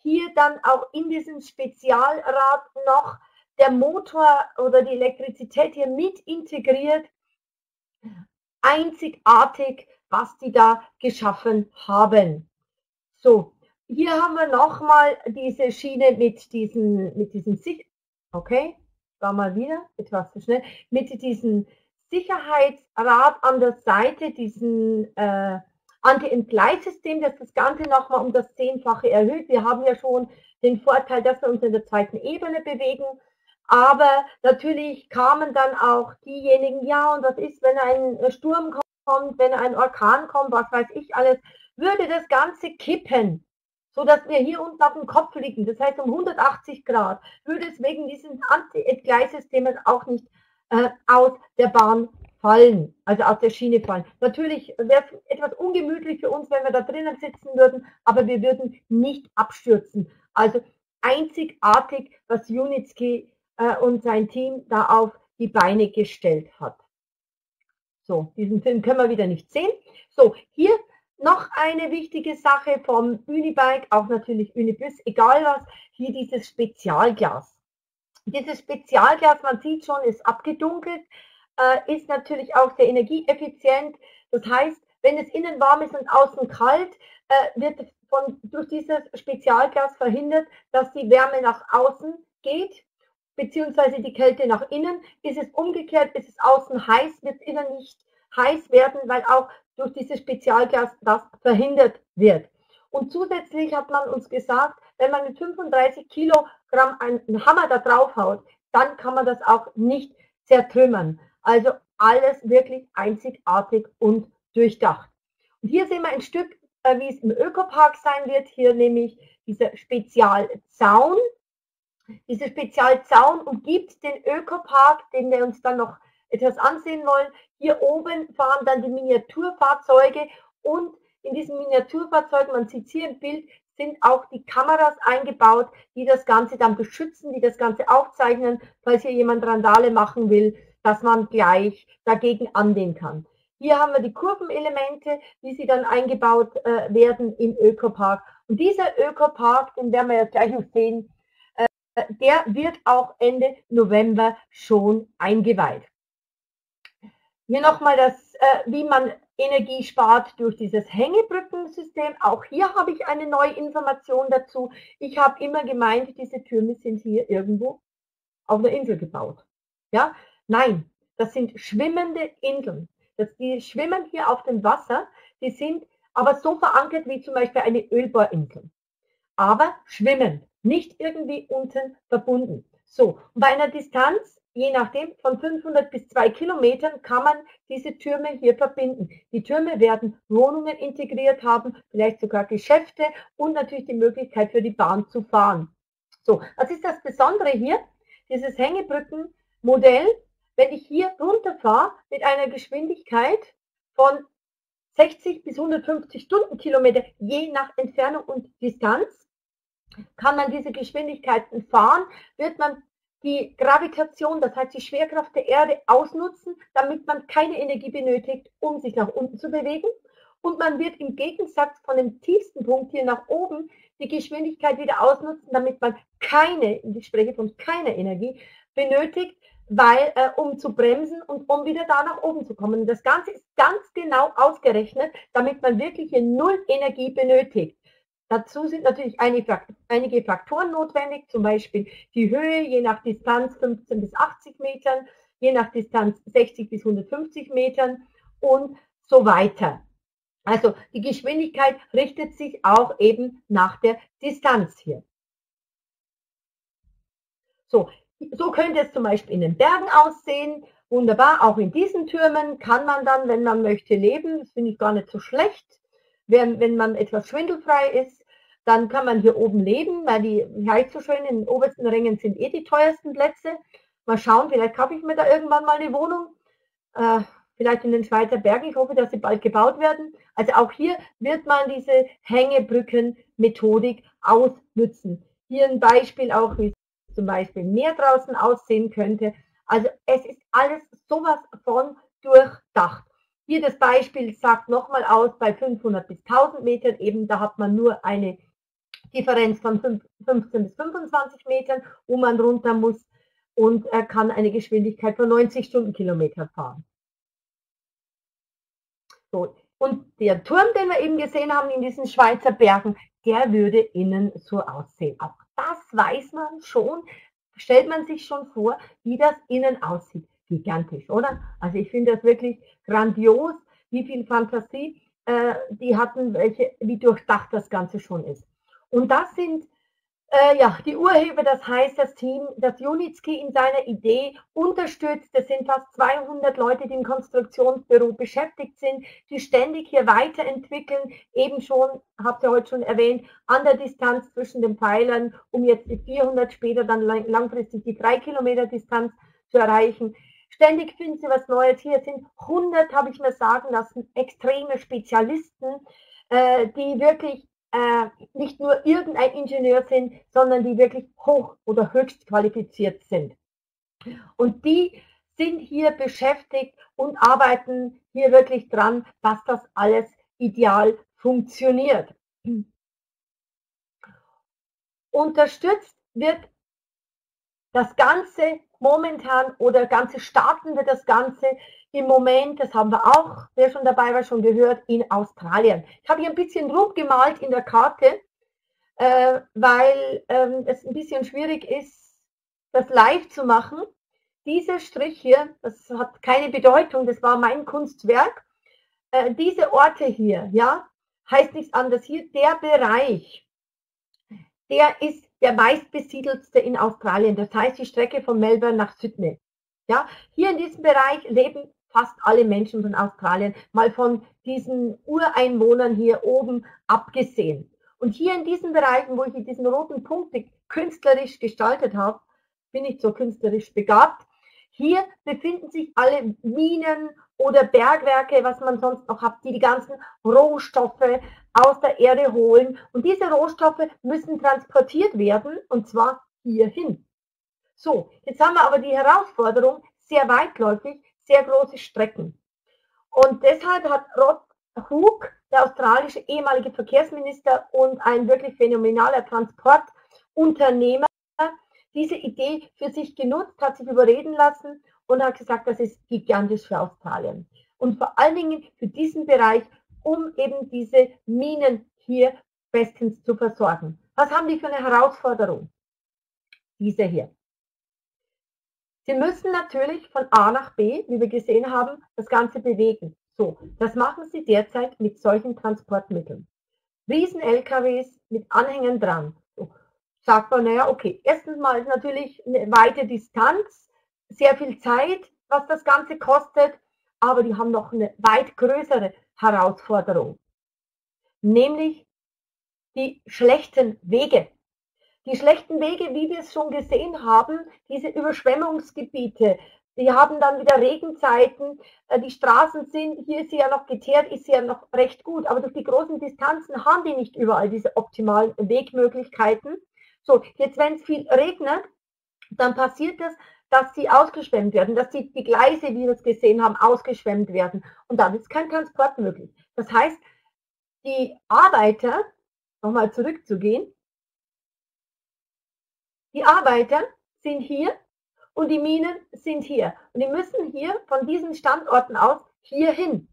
Hier dann auch in diesem Spezialrad noch der Motor oder die Elektrizität hier mit integriert. Einzigartig, was die da geschaffen haben. So, hier haben wir nochmal diese Schiene mit diesen, mit diesen okay, war mal wieder etwas zu schnell, mit diesem Sicherheitsrad an der Seite, diesen äh, Anti-Entgleissystem, das das Ganze nochmal um das Zehnfache erhöht. Wir haben ja schon den Vorteil, dass wir uns in der zweiten Ebene bewegen aber natürlich kamen dann auch diejenigen, ja, und was ist, wenn ein Sturm kommt, wenn ein Orkan kommt, was weiß ich alles, würde das Ganze kippen, so dass wir hier unten auf dem Kopf liegen, das heißt um 180 Grad, würde es wegen dieses Anti-Gleissystems auch nicht äh, aus der Bahn fallen, also aus der Schiene fallen. Natürlich wäre es etwas ungemütlich für uns, wenn wir da drinnen sitzen würden, aber wir würden nicht abstürzen. Also einzigartig, was Unitsky äh, und sein Team da auf die Beine gestellt hat. So, diesen Film können wir wieder nicht sehen. So, hier noch eine wichtige Sache vom Unibike, auch natürlich Unibus, egal was, hier dieses Spezialglas. Dieses Spezialglas, man sieht schon, ist abgedunkelt, äh, ist natürlich auch sehr energieeffizient. Das heißt, wenn es innen warm ist und außen kalt, äh, wird von, durch dieses Spezialglas verhindert, dass die Wärme nach außen geht beziehungsweise die Kälte nach innen. Ist es umgekehrt, ist es außen heiß, wird innen nicht heiß werden, weil auch durch dieses Spezialglas das verhindert wird. Und zusätzlich hat man uns gesagt, wenn man mit 35 Kilogramm einen Hammer da drauf haut, dann kann man das auch nicht zertrümmern. Also alles wirklich einzigartig und durchdacht. Und hier sehen wir ein Stück, äh, wie es im Ökopark sein wird. Hier nämlich dieser Spezialzaun. Dieser Spezialzaun umgibt den Ökopark, den wir uns dann noch etwas ansehen wollen. Hier oben fahren dann die Miniaturfahrzeuge und in diesem Miniaturfahrzeug, man sieht hier im Bild, sind auch die Kameras eingebaut, die das Ganze dann beschützen, die das Ganze aufzeichnen, falls hier jemand Randale machen will, dass man gleich dagegen angehen kann. Hier haben wir die Kurvenelemente, wie sie dann eingebaut äh, werden im Ökopark. Und dieser Ökopark, den werden wir jetzt gleich noch sehen, äh, der wird auch Ende November schon eingeweiht. Hier nochmal das, äh, wie man Energie spart durch dieses Hängebrückensystem. Auch hier habe ich eine neue Information dazu. Ich habe immer gemeint, diese Türme sind hier irgendwo auf der Insel gebaut. Ja, nein, das sind schwimmende Inseln. Das, die schwimmen hier auf dem Wasser. Die sind aber so verankert wie zum Beispiel eine Ölbohrinsel. Aber schwimmend, nicht irgendwie unten verbunden. So, bei einer Distanz je nachdem, von 500 bis 2 Kilometern kann man diese Türme hier verbinden. Die Türme werden Wohnungen integriert haben, vielleicht sogar Geschäfte und natürlich die Möglichkeit für die Bahn zu fahren. So, was ist das Besondere hier? Dieses Hängebrückenmodell, wenn ich hier runterfahre mit einer Geschwindigkeit von 60 bis 150 Stundenkilometer, je nach Entfernung und Distanz, kann man diese Geschwindigkeiten fahren, wird man die Gravitation, das heißt die Schwerkraft der Erde ausnutzen, damit man keine Energie benötigt, um sich nach unten zu bewegen. Und man wird im Gegensatz von dem tiefsten Punkt hier nach oben die Geschwindigkeit wieder ausnutzen, damit man keine, ich spreche von keiner Energie, benötigt, weil, äh, um zu bremsen und um wieder da nach oben zu kommen. Das Ganze ist ganz genau ausgerechnet, damit man wirklich hier null Energie benötigt. Dazu sind natürlich einige Faktoren notwendig, zum Beispiel die Höhe, je nach Distanz 15 bis 80 Metern, je nach Distanz 60 bis 150 Metern und so weiter. Also die Geschwindigkeit richtet sich auch eben nach der Distanz hier. So, so könnte es zum Beispiel in den Bergen aussehen. Wunderbar, auch in diesen Türmen kann man dann, wenn man möchte, leben. Das finde ich gar nicht so schlecht, wenn, wenn man etwas schwindelfrei ist. Dann kann man hier oben leben, weil die, heißt so schön, in den obersten Rängen sind eh die teuersten Plätze. Mal schauen, vielleicht kaufe ich mir da irgendwann mal eine Wohnung. Äh, vielleicht in den Schweizer Bergen. Ich hoffe, dass sie bald gebaut werden. Also auch hier wird man diese Hängebrücken-Methodik ausnutzen. Hier ein Beispiel auch, wie es zum Beispiel mehr draußen aussehen könnte. Also es ist alles sowas von durchdacht. Hier das Beispiel sagt nochmal aus, bei 500 bis 1000 Metern eben, da hat man nur eine Differenz von 15 bis 25 Metern, wo man runter muss und er kann eine Geschwindigkeit von 90 Stundenkilometer fahren. So. Und der Turm, den wir eben gesehen haben in diesen Schweizer Bergen, der würde innen so aussehen. Auch das weiß man schon, stellt man sich schon vor, wie das innen aussieht. Gigantisch, oder? Also ich finde das wirklich grandios, wie viel Fantasie äh, die hatten, welche, wie durchdacht das Ganze schon ist. Und das sind äh, ja, die Urheber, das heißt das Team, das Unitsky in seiner Idee unterstützt. Es sind fast 200 Leute, die im Konstruktionsbüro beschäftigt sind, die ständig hier weiterentwickeln, eben schon, habt ihr heute schon erwähnt, an der Distanz zwischen den Pfeilern, um jetzt die 400 später dann langfristig die 3 Kilometer Distanz zu erreichen. Ständig finden sie was Neues. Hier sind 100, habe ich mir sagen lassen, extreme Spezialisten, äh, die wirklich äh, nicht nur irgendein Ingenieur sind, sondern die wirklich hoch oder höchst qualifiziert sind. Und die sind hier beschäftigt und arbeiten hier wirklich dran, dass das alles ideal funktioniert. Unterstützt wird das Ganze momentan oder Ganze starten wir das Ganze im Moment, das haben wir auch, wer schon dabei war, schon gehört, in Australien. Ich habe hier ein bisschen rumgemalt in der Karte, äh, weil ähm, es ein bisschen schwierig ist, das live zu machen. Dieser Strich hier, das hat keine Bedeutung, das war mein Kunstwerk. Äh, diese Orte hier, ja, heißt nichts anderes. Hier der Bereich, der ist der meistbesiedelste in Australien. Das heißt die Strecke von Melbourne nach Sydney. Ja, hier in diesem Bereich leben fast alle Menschen von Australien, mal von diesen Ureinwohnern hier oben abgesehen. Und hier in diesen Bereichen, wo ich diesen roten Punkt künstlerisch gestaltet habe, bin ich so künstlerisch begabt. Hier befinden sich alle Minen oder Bergwerke, was man sonst noch hat, die die ganzen Rohstoffe aus der Erde holen. Und diese Rohstoffe müssen transportiert werden, und zwar hierhin. So, jetzt haben wir aber die Herausforderung, sehr weitläufig, sehr große Strecken. Und deshalb hat Rod Hook, der australische ehemalige Verkehrsminister und ein wirklich phänomenaler Transportunternehmer, diese Idee für sich genutzt, hat sich überreden lassen und hat gesagt, das ist gigantisch für Australien. Und vor allen Dingen für diesen Bereich, um eben diese Minen hier bestens zu versorgen. Was haben die für eine Herausforderung? Diese hier. Sie müssen natürlich von A nach B, wie wir gesehen haben, das Ganze bewegen. So, das machen Sie derzeit mit solchen Transportmitteln. Riesen-LKWs mit Anhängern dran. So, sagt man, naja, okay, erstens mal ist natürlich eine weite Distanz, sehr viel Zeit, was das Ganze kostet, aber die haben noch eine weit größere Herausforderung, nämlich die schlechten Wege. Die schlechten Wege, wie wir es schon gesehen haben, diese Überschwemmungsgebiete, die haben dann wieder Regenzeiten, äh, die Straßen sind, hier ist sie ja noch geteert, ist sie ja noch recht gut, aber durch die großen Distanzen haben die nicht überall diese optimalen Wegmöglichkeiten. So, jetzt wenn es viel regnet, dann passiert es, dass sie ausgeschwemmt werden, dass die, die Gleise, wie wir es gesehen haben, ausgeschwemmt werden. Und dann ist kein Transport möglich. Das heißt, die Arbeiter, nochmal zurückzugehen, die Arbeiter sind hier und die Minen sind hier. Und die müssen hier von diesen Standorten aus hier hin.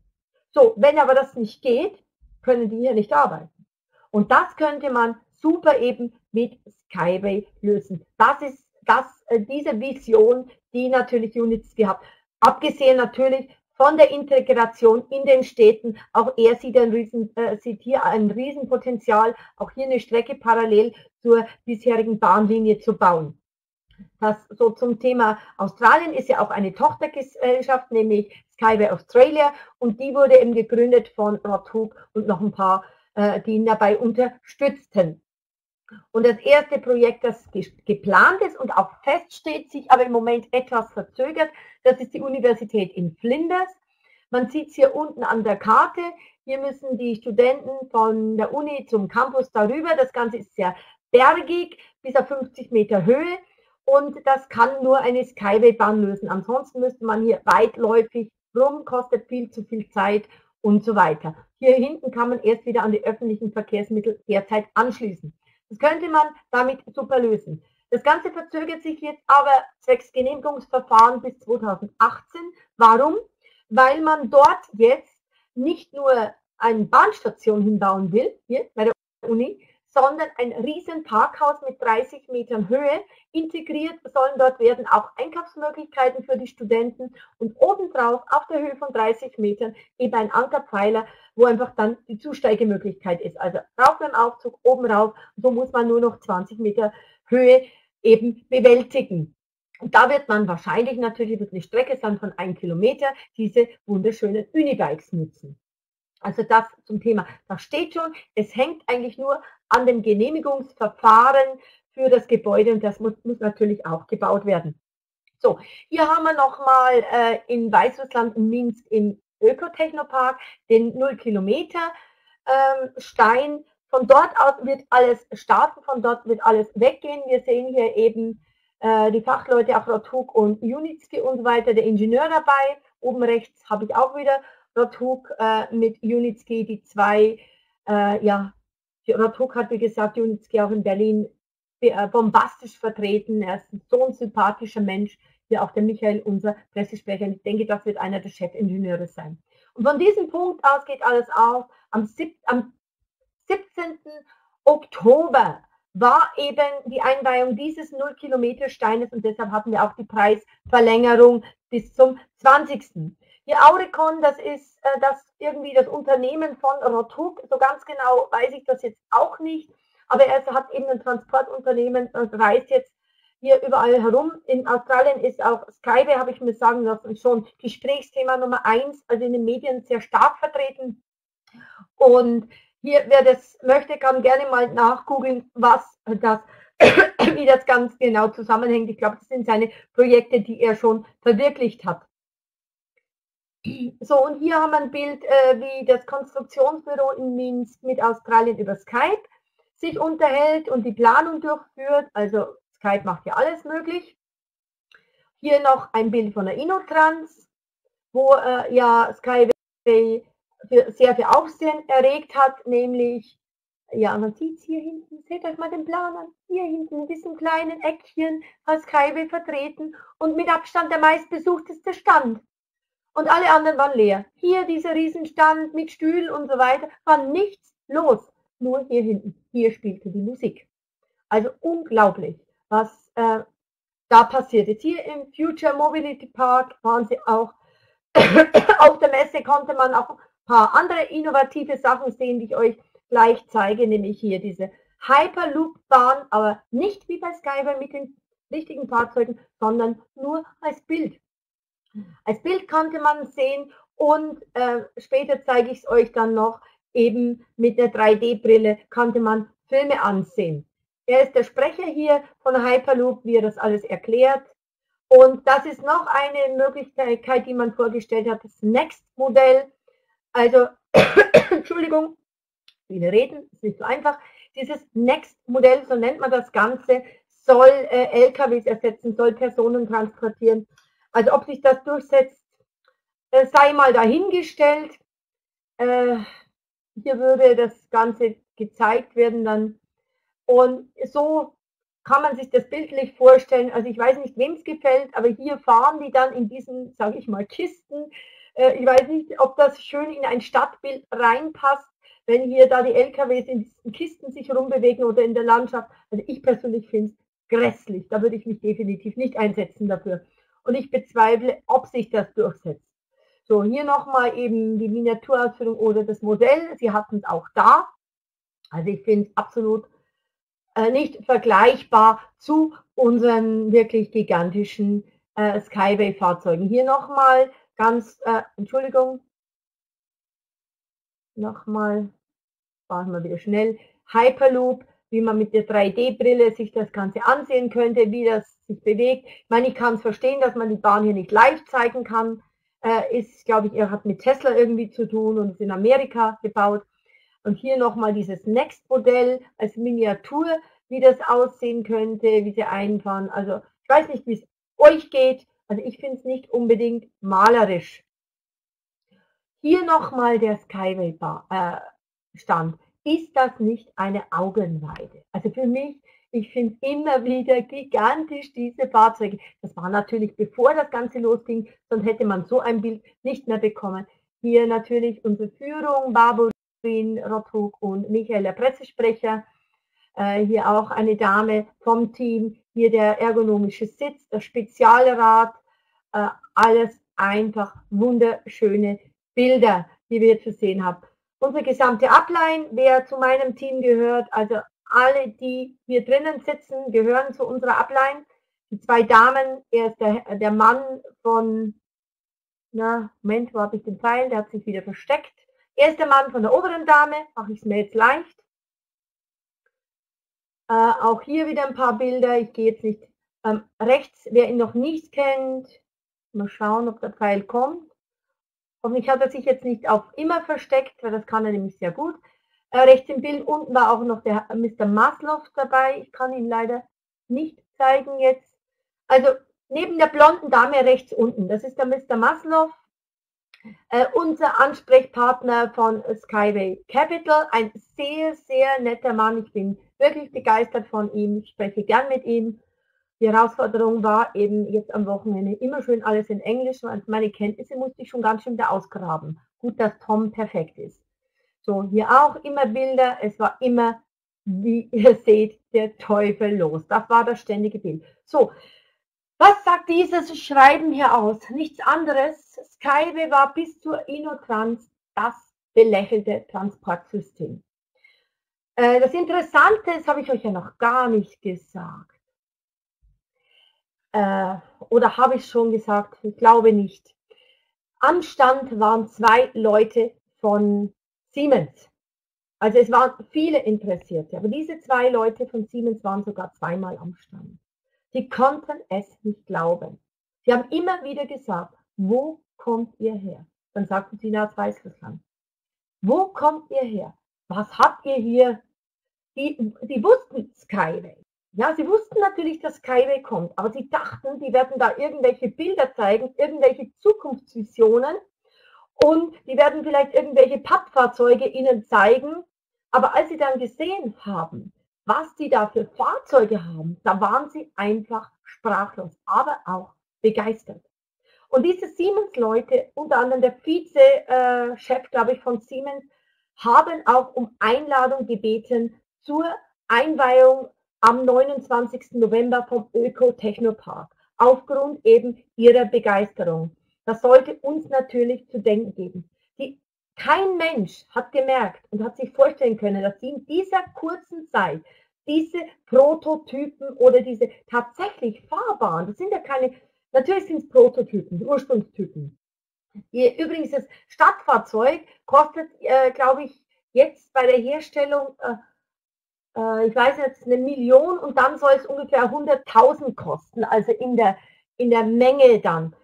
So, wenn aber das nicht geht, können die hier nicht arbeiten. Und das könnte man super eben mit Skyway lösen. Das ist das, äh, diese Vision, die natürlich Units gehabt. Abgesehen natürlich von der Integration in den Städten. Auch er sieht, ein Riesen, äh, sieht hier ein Riesenpotenzial, auch hier eine Strecke parallel zur bisherigen Bahnlinie zu bauen. Das so zum Thema Australien ist ja auch eine Tochtergesellschaft, nämlich Skyway Australia, und die wurde eben gegründet von Rod Hook und noch ein paar, äh, die ihn dabei unterstützten. Und das erste Projekt, das geplant ist und auch feststeht, sich aber im Moment etwas verzögert, das ist die Universität in Flinders. Man sieht es hier unten an der Karte. Hier müssen die Studenten von der Uni zum Campus darüber. Das Ganze ist sehr bergig, bis auf 50 Meter Höhe. Und das kann nur eine Skyway-Bahn lösen. Ansonsten müsste man hier weitläufig rum, kostet viel zu viel Zeit und so weiter. Hier hinten kann man erst wieder an die öffentlichen Verkehrsmittel derzeit anschließen. Das könnte man damit super lösen. Das Ganze verzögert sich jetzt aber zwecks Genehmigungsverfahren bis 2018. Warum? Weil man dort jetzt nicht nur eine Bahnstation hinbauen will, hier bei der Uni, sondern ein riesen Parkhaus mit 30 Metern Höhe. Integriert sollen dort werden auch Einkaufsmöglichkeiten für die Studenten und obendrauf auf der Höhe von 30 Metern eben ein Ankerpfeiler, wo einfach dann die Zusteigemöglichkeit ist. Also rauf beim Aufzug, oben rauf, so muss man nur noch 20 Meter Höhe eben bewältigen. Und da wird man wahrscheinlich natürlich, wird eine Strecke sein von einem Kilometer, diese wunderschönen Unibikes nutzen. Also das zum Thema. Das steht schon. Es hängt eigentlich nur an dem Genehmigungsverfahren für das Gebäude und das muss, muss natürlich auch gebaut werden. So, hier haben wir nochmal äh, in Weißrussland, in Minsk, im Ökotechnopark, den 0 Kilometer ähm, Stein. Von dort aus wird alles starten, von dort wird alles weggehen. Wir sehen hier eben äh, die Fachleute, auch Rothug und Unitsky und weiter, der Ingenieur dabei. Oben rechts habe ich auch wieder Rothug äh, mit Unitsky, die zwei, äh, ja, Rothug hat, wie gesagt, Unitsky auch in Berlin äh, bombastisch vertreten. Er ist so ein sympathischer Mensch, wie auch der Michael, unser Pressesprecher. Ich denke, das wird einer der Chefingenieure sein. Und von diesem Punkt aus geht alles auf. Am, am 17. Oktober war eben die Einweihung dieses 0 Kilometer Steines und deshalb hatten wir auch die Preisverlängerung bis zum 20. Die Aurecon, das ist äh, das irgendwie das Unternehmen von Rothuk, so ganz genau weiß ich das jetzt auch nicht, aber er hat eben ein Transportunternehmen und reist jetzt hier überall herum. In Australien ist auch Skype, habe ich mir sagen lassen, schon Gesprächsthema Nummer eins, also in den Medien sehr stark vertreten. Und hier, wer das möchte, kann gerne mal nachgoogeln, was das, wie das ganz genau zusammenhängt. Ich glaube, das sind seine Projekte, die er schon verwirklicht hat. So, und hier haben wir ein Bild, äh, wie das Konstruktionsbüro in Minsk mit Australien über Skype sich unterhält und die Planung durchführt. Also Skype macht ja alles möglich. Hier noch ein Bild von der Inotrans, wo äh, ja Skype für, sehr viel Aufsehen erregt hat, nämlich, ja, man sieht es hier hinten, seht euch mal den Plan an, hier hinten in diesem kleinen Eckchen hat Skyway vertreten und mit Abstand der meistbesuchteste Stand. Und alle anderen waren leer. Hier dieser Riesenstand mit Stühlen und so weiter, war nichts los. Nur hier hinten, hier spielte die Musik. Also unglaublich, was äh, da passiert ist. Hier im Future Mobility Park waren sie auch. Auf der Messe konnte man auch paar andere innovative Sachen sehen, die ich euch gleich zeige, nämlich hier diese Hyperloop-Bahn, aber nicht wie bei Skyway mit den richtigen Fahrzeugen, sondern nur als Bild. Als Bild konnte man sehen und äh, später zeige ich es euch dann noch, eben mit der 3D-Brille konnte man Filme ansehen. Er ist der Sprecher hier von Hyperloop, wie er das alles erklärt. Und das ist noch eine Möglichkeit, die man vorgestellt hat, das Next-Modell. Also, Entschuldigung, viele reden, ist nicht so einfach. Dieses Next-Modell, so nennt man das Ganze, soll äh, LKWs ersetzen, soll Personen transportieren. Also ob sich das durchsetzt, äh, sei mal dahingestellt. Äh, hier würde das Ganze gezeigt werden dann. Und so kann man sich das bildlich vorstellen. Also ich weiß nicht, wem es gefällt, aber hier fahren die dann in diesen, sage ich mal, Kisten äh, ich weiß nicht, ob das schön in ein Stadtbild reinpasst, wenn hier da die LKWs in diesen Kisten sich rumbewegen oder in der Landschaft. Also ich persönlich finde es grässlich. Da würde ich mich definitiv nicht einsetzen dafür. Und ich bezweifle, ob sich das durchsetzt. So, hier nochmal eben die Miniaturausführung oder das Modell. Sie hatten es auch da. Also ich finde es absolut äh, nicht vergleichbar zu unseren wirklich gigantischen äh, Skyway-Fahrzeugen. Hier nochmal ganz, äh, Entschuldigung, nochmal, machen wir wieder schnell, Hyperloop, wie man mit der 3D-Brille sich das Ganze ansehen könnte, wie das sich bewegt. Ich meine, ich kann es verstehen, dass man die Bahn hier nicht live zeigen kann. Äh, ist, glaube ich, er hat mit Tesla irgendwie zu tun und ist in Amerika gebaut. Und hier nochmal dieses Next-Modell als Miniatur, wie das aussehen könnte, wie sie einfahren. Also ich weiß nicht, wie es euch geht. Also ich finde es nicht unbedingt malerisch. Hier nochmal der Skyway äh. Ist das nicht eine Augenweide? Also für mich, ich finde immer wieder gigantisch diese Fahrzeuge. Das war natürlich bevor das Ganze losging, sonst hätte man so ein Bild nicht mehr bekommen. Hier natürlich unsere Führung, Barbarin, Rotrug und Michael, der Pressesprecher. Äh, hier auch eine Dame vom Team, hier der ergonomische Sitz, das Spezialrad, äh, alles einfach wunderschöne Bilder, die wir zu sehen haben. Unsere gesamte Abline, wer zu meinem Team gehört, also alle, die hier drinnen sitzen, gehören zu unserer Abline. Die zwei Damen, er ist der, der Mann von, na, Moment, wo habe ich den Pfeil? Der hat sich wieder versteckt. Er ist der Mann von der oberen Dame, mache ich es mir jetzt leicht. Äh, auch hier wieder ein paar Bilder. Ich gehe jetzt nicht ähm, rechts, wer ihn noch nicht kennt. Mal schauen, ob der Pfeil kommt. Hoffentlich hat er sich jetzt nicht auf immer versteckt, weil das kann er nämlich sehr gut. Äh, rechts im Bild unten war auch noch der Mr. Maslow dabei. Ich kann ihn leider nicht zeigen jetzt. Also neben der blonden Dame rechts unten, das ist der Mr. Maslow, äh, unser Ansprechpartner von Skyway Capital. Ein sehr, sehr netter Mann. Ich bin wirklich begeistert von ihm. Ich spreche gern mit ihm. Die Herausforderung war eben jetzt am Wochenende immer schön alles in Englisch und meine Kenntnisse musste ich schon ganz schön wieder ausgraben. Gut, dass Tom perfekt ist. So, hier auch immer Bilder. Es war immer wie ihr seht, der Teufel los. Das war das ständige Bild. So, was sagt dieses Schreiben hier aus? Nichts anderes. Skype war bis zur Inotrans das belächelte Transportsystem. Äh, das Interessante, das habe ich euch ja noch gar nicht gesagt. Äh, oder habe ich schon gesagt? Ich glaube nicht. Am Stand waren zwei Leute von Siemens. Also es waren viele Interessierte, aber diese zwei Leute von Siemens waren sogar zweimal am Stand. Sie konnten es nicht glauben. Sie haben immer wieder gesagt, wo kommt ihr her? Dann sagten sie, aus Weißrussland. Wo kommt ihr her? Was habt ihr hier? Die, die wussten Skyway. Ja, sie wussten natürlich, dass Skyway kommt, aber sie dachten, die werden da irgendwelche Bilder zeigen, irgendwelche Zukunftsvisionen und die werden vielleicht irgendwelche Pappfahrzeuge ihnen zeigen. Aber als sie dann gesehen haben, was die da für Fahrzeuge haben, da waren sie einfach sprachlos, aber auch begeistert. Und diese Siemens-Leute, unter anderem der Vize-Chef, glaube ich, von Siemens, haben auch um Einladung gebeten zur Einweihung am 29. November vom Öko-Technopark, aufgrund eben ihrer Begeisterung. Das sollte uns natürlich zu denken geben. Die, kein Mensch hat gemerkt und hat sich vorstellen können, dass sie in dieser kurzen Zeit diese Prototypen oder diese tatsächlich fahrbaren, das sind ja keine, natürlich sind es Prototypen, Ursprungstypen. Hier, übrigens, das Stadtfahrzeug kostet, äh, glaube ich, jetzt bei der Herstellung, äh, äh, ich weiß jetzt, eine Million und dann soll es ungefähr 100.000 kosten, also in der, in der Menge dann.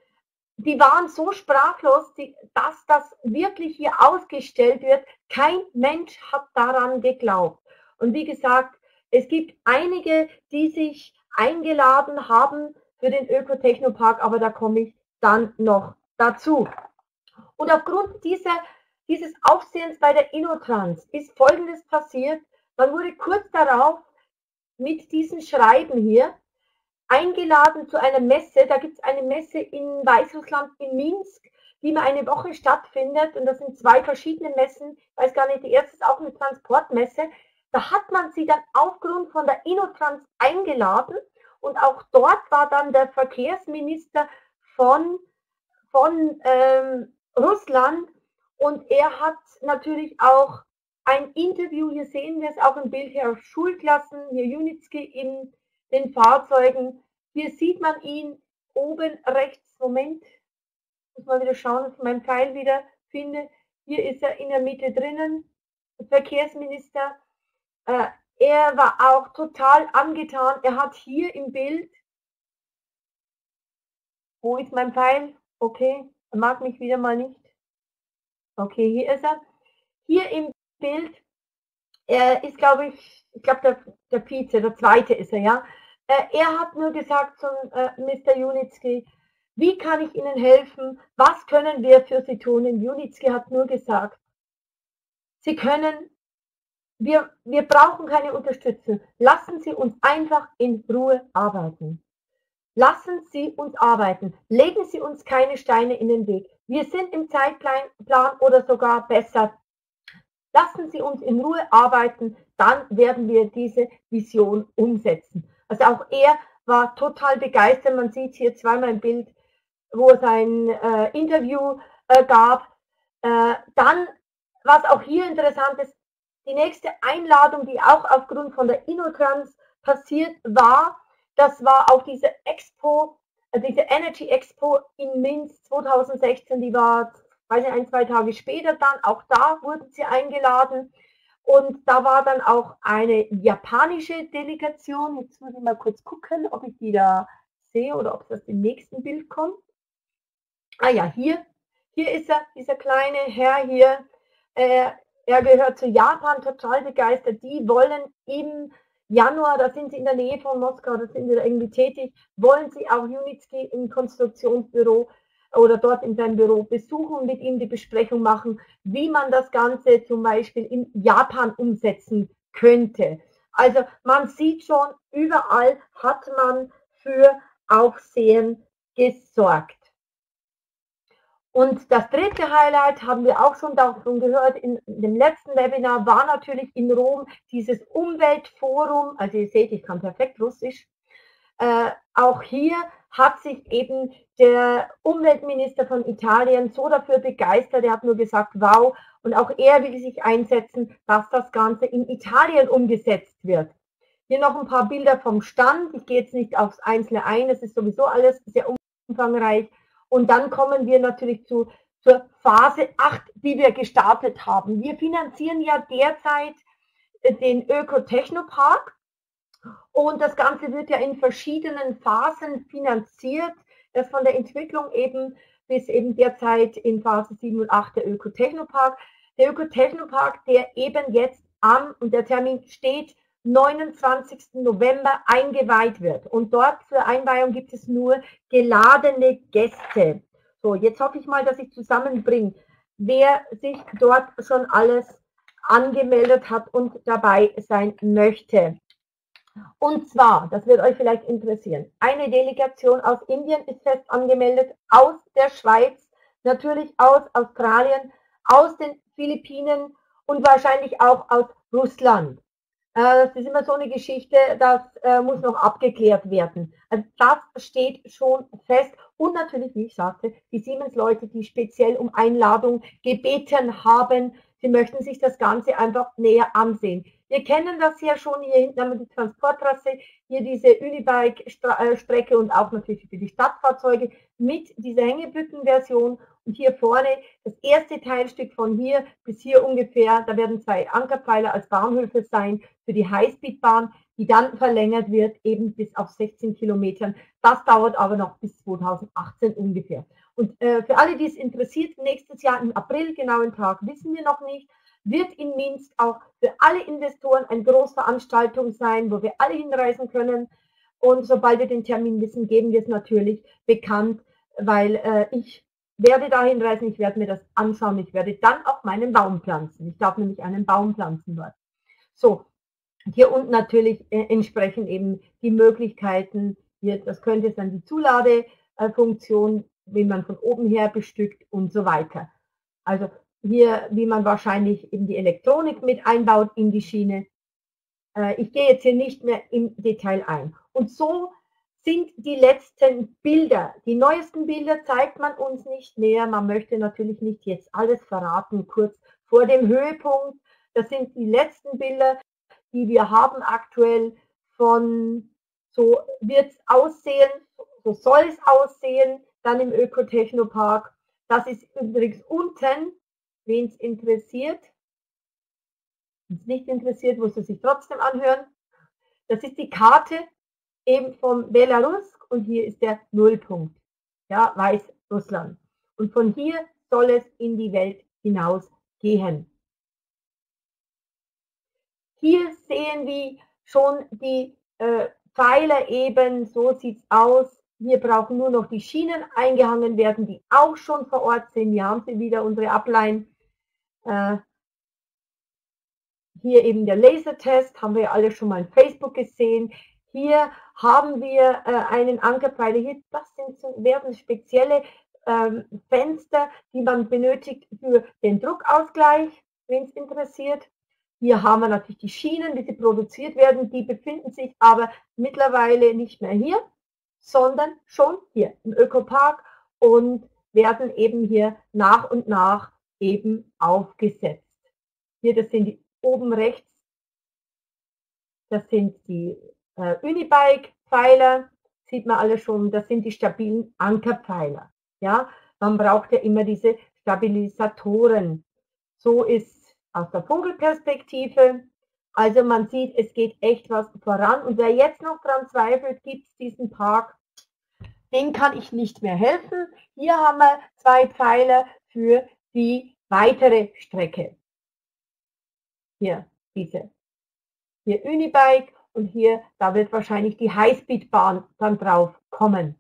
Die waren so sprachlos, dass das wirklich hier ausgestellt wird. Kein Mensch hat daran geglaubt. Und wie gesagt, es gibt einige, die sich eingeladen haben für den Ökotechnopark, aber da komme ich dann noch dazu. Und aufgrund dieser, dieses Aufsehens bei der Innotrans ist Folgendes passiert. Man wurde kurz darauf mit diesem Schreiben hier eingeladen zu einer Messe. Da gibt es eine Messe in Weißrussland, in Minsk, die immer eine Woche stattfindet. Und das sind zwei verschiedene Messen. Ich weiß gar nicht, die erste ist auch eine Transportmesse. Da hat man sie dann aufgrund von der Innotrans eingeladen und auch dort war dann der Verkehrsminister von, von ähm, Russland und er hat natürlich auch ein Interview, hier sehen wir es auch im Bild hier auf Schulklassen, hier Junitski in den Fahrzeugen. Hier sieht man ihn oben rechts, Moment, muss mal wieder schauen, dass ich meinen Pfeil wieder finde. Hier ist er in der Mitte drinnen, Verkehrsminister äh, er war auch total angetan. Er hat hier im Bild, wo ist mein Pfeil? Okay, er mag mich wieder mal nicht. Okay, hier ist er. Hier im Bild, er ist, glaube ich, ich glaube, der, der Vize, der zweite ist er, ja. Äh, er hat nur gesagt zum äh, Mr. Junitski, wie kann ich Ihnen helfen? Was können wir für Sie tun? Und Junitski hat nur gesagt, Sie können wir, wir brauchen keine Unterstützung. Lassen Sie uns einfach in Ruhe arbeiten. Lassen Sie uns arbeiten. Legen Sie uns keine Steine in den Weg. Wir sind im Zeitplan oder sogar besser. Lassen Sie uns in Ruhe arbeiten, dann werden wir diese Vision umsetzen. Also auch er war total begeistert. Man sieht hier zweimal ein Bild, wo es ein äh, Interview äh, gab. Äh, dann, was auch hier interessant ist, die nächste Einladung, die auch aufgrund von der Innotrans passiert war, das war auf diese Expo, äh, diese Energy Expo in Minsk 2016, die war, weiß ich, ein, zwei Tage später dann, auch da wurden sie eingeladen. Und da war dann auch eine japanische Delegation. Jetzt muss ich mal kurz gucken, ob ich die da sehe oder ob das im nächsten Bild kommt. Ah ja, hier, hier ist er, dieser kleine Herr hier. Äh, er gehört zu Japan, total begeistert. Die wollen im Januar, da sind sie in der Nähe von Moskau, da sind sie irgendwie tätig, wollen sie auch Unitsky im Konstruktionsbüro oder dort in seinem Büro besuchen und mit ihm die Besprechung machen, wie man das Ganze zum Beispiel in Japan umsetzen könnte. Also man sieht schon, überall hat man für Aufsehen gesorgt. Und das dritte Highlight haben wir auch schon davon gehört in dem letzten Webinar, war natürlich in Rom dieses Umweltforum. Also ihr seht, ich kann perfekt Russisch. Äh, auch hier hat sich eben der Umweltminister von Italien so dafür begeistert. Er hat nur gesagt, wow. Und auch er will sich einsetzen, dass das Ganze in Italien umgesetzt wird. Hier noch ein paar Bilder vom Stand. Ich gehe jetzt nicht aufs Einzelne ein. Es ist sowieso alles sehr umfangreich. Und dann kommen wir natürlich zu, zur Phase 8, die wir gestartet haben. Wir finanzieren ja derzeit äh, den Ökotechnopark und das Ganze wird ja in verschiedenen Phasen finanziert. Das von der Entwicklung eben bis eben derzeit in Phase 7 und 8 der Ökotechnopark. Der Ökotechnopark, der eben jetzt am, und der Termin steht, 29. November eingeweiht wird. Und dort für Einweihung gibt es nur geladene Gäste. So, jetzt hoffe ich mal, dass ich zusammenbringe, wer sich dort schon alles angemeldet hat und dabei sein möchte. Und zwar, das wird euch vielleicht interessieren, eine Delegation aus Indien ist fest angemeldet, aus der Schweiz, natürlich aus Australien, aus den Philippinen und wahrscheinlich auch aus Russland. Äh, das ist immer so eine Geschichte, das äh, muss noch abgeklärt werden. Also das steht schon fest. Und natürlich, wie ich sagte, die Siemens-Leute, die speziell um Einladung gebeten haben, sie möchten sich das Ganze einfach näher ansehen. Wir kennen das ja schon, hier hinten haben wir die Transporttrasse, hier diese Unibike-Strecke und auch natürlich für die Stadtfahrzeuge mit dieser Hängebüttenversion und hier vorne das erste Teilstück von hier bis hier ungefähr, da werden zwei Ankerpfeiler als Bahnhöfe sein für die Highspeedbahn, die dann verlängert wird eben bis auf 16 Kilometern. Das dauert aber noch bis 2018 ungefähr. Und äh, für alle, die es interessiert, nächstes Jahr im April, genauen Tag wissen wir noch nicht, wird in Minsk auch für alle Investoren eine Großveranstaltung sein, wo wir alle hinreisen können. Und sobald wir den Termin wissen, geben wir es natürlich bekannt, weil äh, ich werde dahin reisen, ich werde mir das anschauen, ich werde dann auch meinen Baum pflanzen. Ich darf nämlich einen Baum pflanzen dort. So, hier unten natürlich äh, entsprechend eben die Möglichkeiten, hier, das könnte dann die Zuladefunktion, wie man von oben her bestückt und so weiter. Also hier, wie man wahrscheinlich eben die Elektronik mit einbaut in die Schiene. Äh, ich gehe jetzt hier nicht mehr im Detail ein. Und so sind die letzten Bilder. Die neuesten Bilder zeigt man uns nicht mehr. Man möchte natürlich nicht jetzt alles verraten, kurz vor dem Höhepunkt. Das sind die letzten Bilder, die wir haben aktuell von, so wird es aussehen, so soll es aussehen, dann im Ökotechnopark. Das ist übrigens unten Wen es interessiert, wenn es nicht interessiert, muss es sich trotzdem anhören. Das ist die Karte eben vom Belarus und hier ist der Nullpunkt. Ja, Weißrussland. Und von hier soll es in die Welt hinaus gehen. Hier sehen wir schon die äh, Pfeiler eben, so sieht es aus. Wir brauchen nur noch die Schienen eingehangen werden, die auch schon vor Ort sind. Hier haben Sie wieder unsere Ablein. Äh, hier eben der Lasertest, haben wir alle schon mal in Facebook gesehen. Hier haben wir äh, einen Ankerpfeiler. Hier, das sind, werden spezielle ähm, Fenster, die man benötigt für den Druckausgleich, wenn es interessiert. Hier haben wir natürlich die Schienen, sie produziert werden. Die befinden sich aber mittlerweile nicht mehr hier, sondern schon hier im Ökopark und werden eben hier nach und nach eben aufgesetzt. Hier, das sind die oben rechts, das sind die äh, Unibike-Pfeiler, sieht man alle schon, das sind die stabilen Ankerpfeiler. Ja, man braucht ja immer diese Stabilisatoren. So ist aus der Vogelperspektive. Also man sieht, es geht echt was voran. Und wer jetzt noch dran zweifelt, gibt es diesen Park, den kann ich nicht mehr helfen. Hier haben wir zwei Pfeiler für die weitere Strecke. Hier, diese. Hier Unibike und hier, da wird wahrscheinlich die Highspeedbahn dann drauf kommen.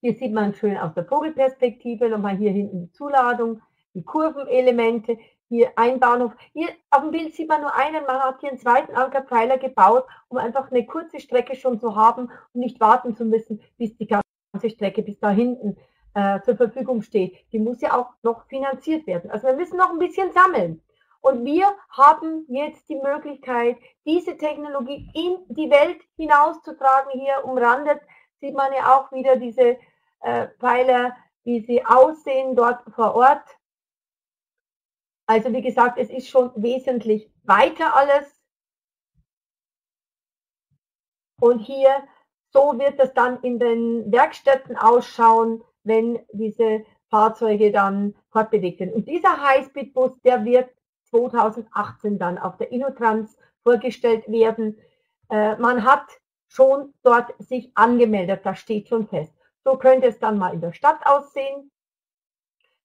Hier sieht man schön aus der Vogelperspektive, nochmal hier hinten die Zuladung, die Kurvenelemente, hier ein Bahnhof. Hier auf dem Bild sieht man nur einen, man hat hier einen zweiten Ankerpfeiler gebaut, um einfach eine kurze Strecke schon zu haben und nicht warten zu müssen, bis die ganze Strecke bis da hinten äh, zur Verfügung steht, die muss ja auch noch finanziert werden. Also wir müssen noch ein bisschen sammeln. Und wir haben jetzt die Möglichkeit, diese Technologie in die Welt hinauszutragen. Hier umrandet sieht man ja auch wieder diese äh, Pfeiler, wie sie aussehen dort vor Ort. Also wie gesagt, es ist schon wesentlich weiter alles. Und hier, so wird es dann in den Werkstätten ausschauen, wenn diese Fahrzeuge dann fortbewegt werden. Und dieser Highspeed-Bus, der wird 2018 dann auf der Innotrans vorgestellt werden. Äh, man hat schon dort sich angemeldet, das steht schon fest. So könnte es dann mal in der Stadt aussehen.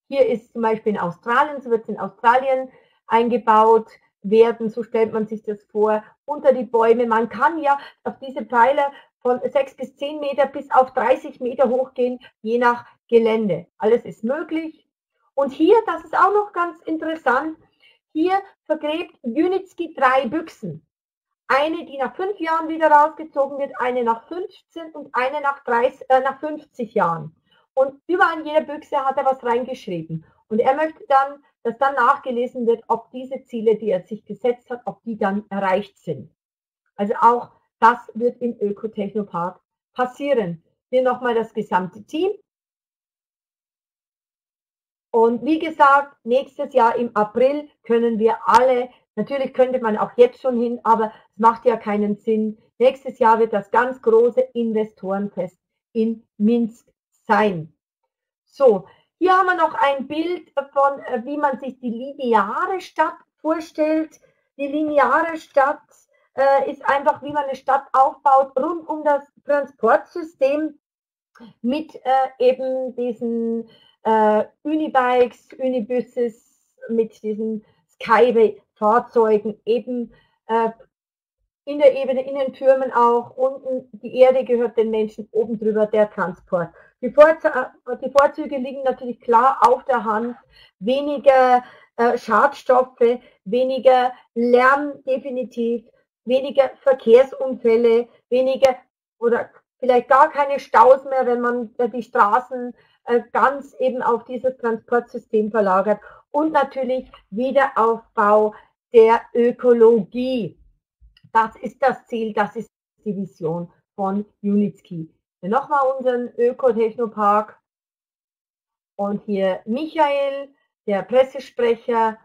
Hier ist zum Beispiel in Australien, so wird es in Australien eingebaut werden, so stellt man sich das vor, unter die Bäume. Man kann ja auf diese Pfeiler von sechs bis zehn Meter bis auf 30 Meter hochgehen, je nach Gelände. Alles ist möglich. Und hier, das ist auch noch ganz interessant, hier vergräbt Unitsky drei Büchsen. Eine, die nach fünf Jahren wieder rausgezogen wird, eine nach 15 und eine nach, 30, äh, nach 50 Jahren. Und überall in jeder Büchse hat er was reingeschrieben. Und er möchte dann, dass dann nachgelesen wird, ob diese Ziele, die er sich gesetzt hat, ob die dann erreicht sind. Also auch das wird im Ökotechnopark passieren. Hier nochmal das gesamte Team. Und wie gesagt, nächstes Jahr im April können wir alle, natürlich könnte man auch jetzt schon hin, aber es macht ja keinen Sinn. Nächstes Jahr wird das ganz große Investorenfest in Minsk sein. So, hier haben wir noch ein Bild von, äh, wie man sich die lineare Stadt vorstellt. Die lineare Stadt äh, ist einfach, wie man eine Stadt aufbaut, rund um das Transportsystem mit äh, eben diesen äh, Unibikes, Unibusses, mit diesen Skyway-Fahrzeugen eben äh, in der Ebene, in den Türmen auch, unten die Erde gehört den Menschen, oben drüber der Transport. Die, Vorz die Vorzüge liegen natürlich klar auf der Hand, weniger äh, Schadstoffe, weniger Lärm definitiv, weniger Verkehrsunfälle, weniger oder vielleicht gar keine Staus mehr, wenn man die Straßen äh, ganz eben auf dieses Transportsystem verlagert und natürlich Wiederaufbau der Ökologie. Das ist das Ziel, das ist die Vision von Unitsky. Nochmal unseren Ökotechnopark und hier Michael, der Pressesprecher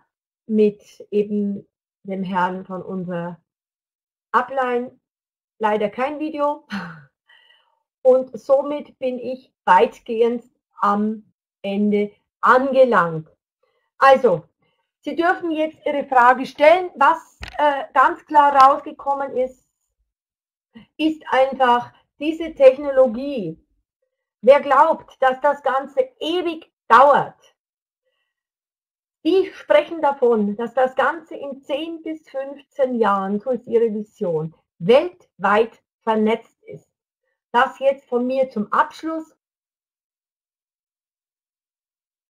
mit eben dem Herrn von unserer Upline. Leider kein Video. Und somit bin ich weitgehend am Ende angelangt. Also, Sie dürfen jetzt Ihre Frage stellen. Was äh, ganz klar rausgekommen ist, ist einfach diese Technologie. Wer glaubt, dass das Ganze ewig dauert, die sprechen davon, dass das Ganze in 10 bis 15 Jahren, so ist ihre Vision, weltweit vernetzt ist. Das jetzt von mir zum Abschluss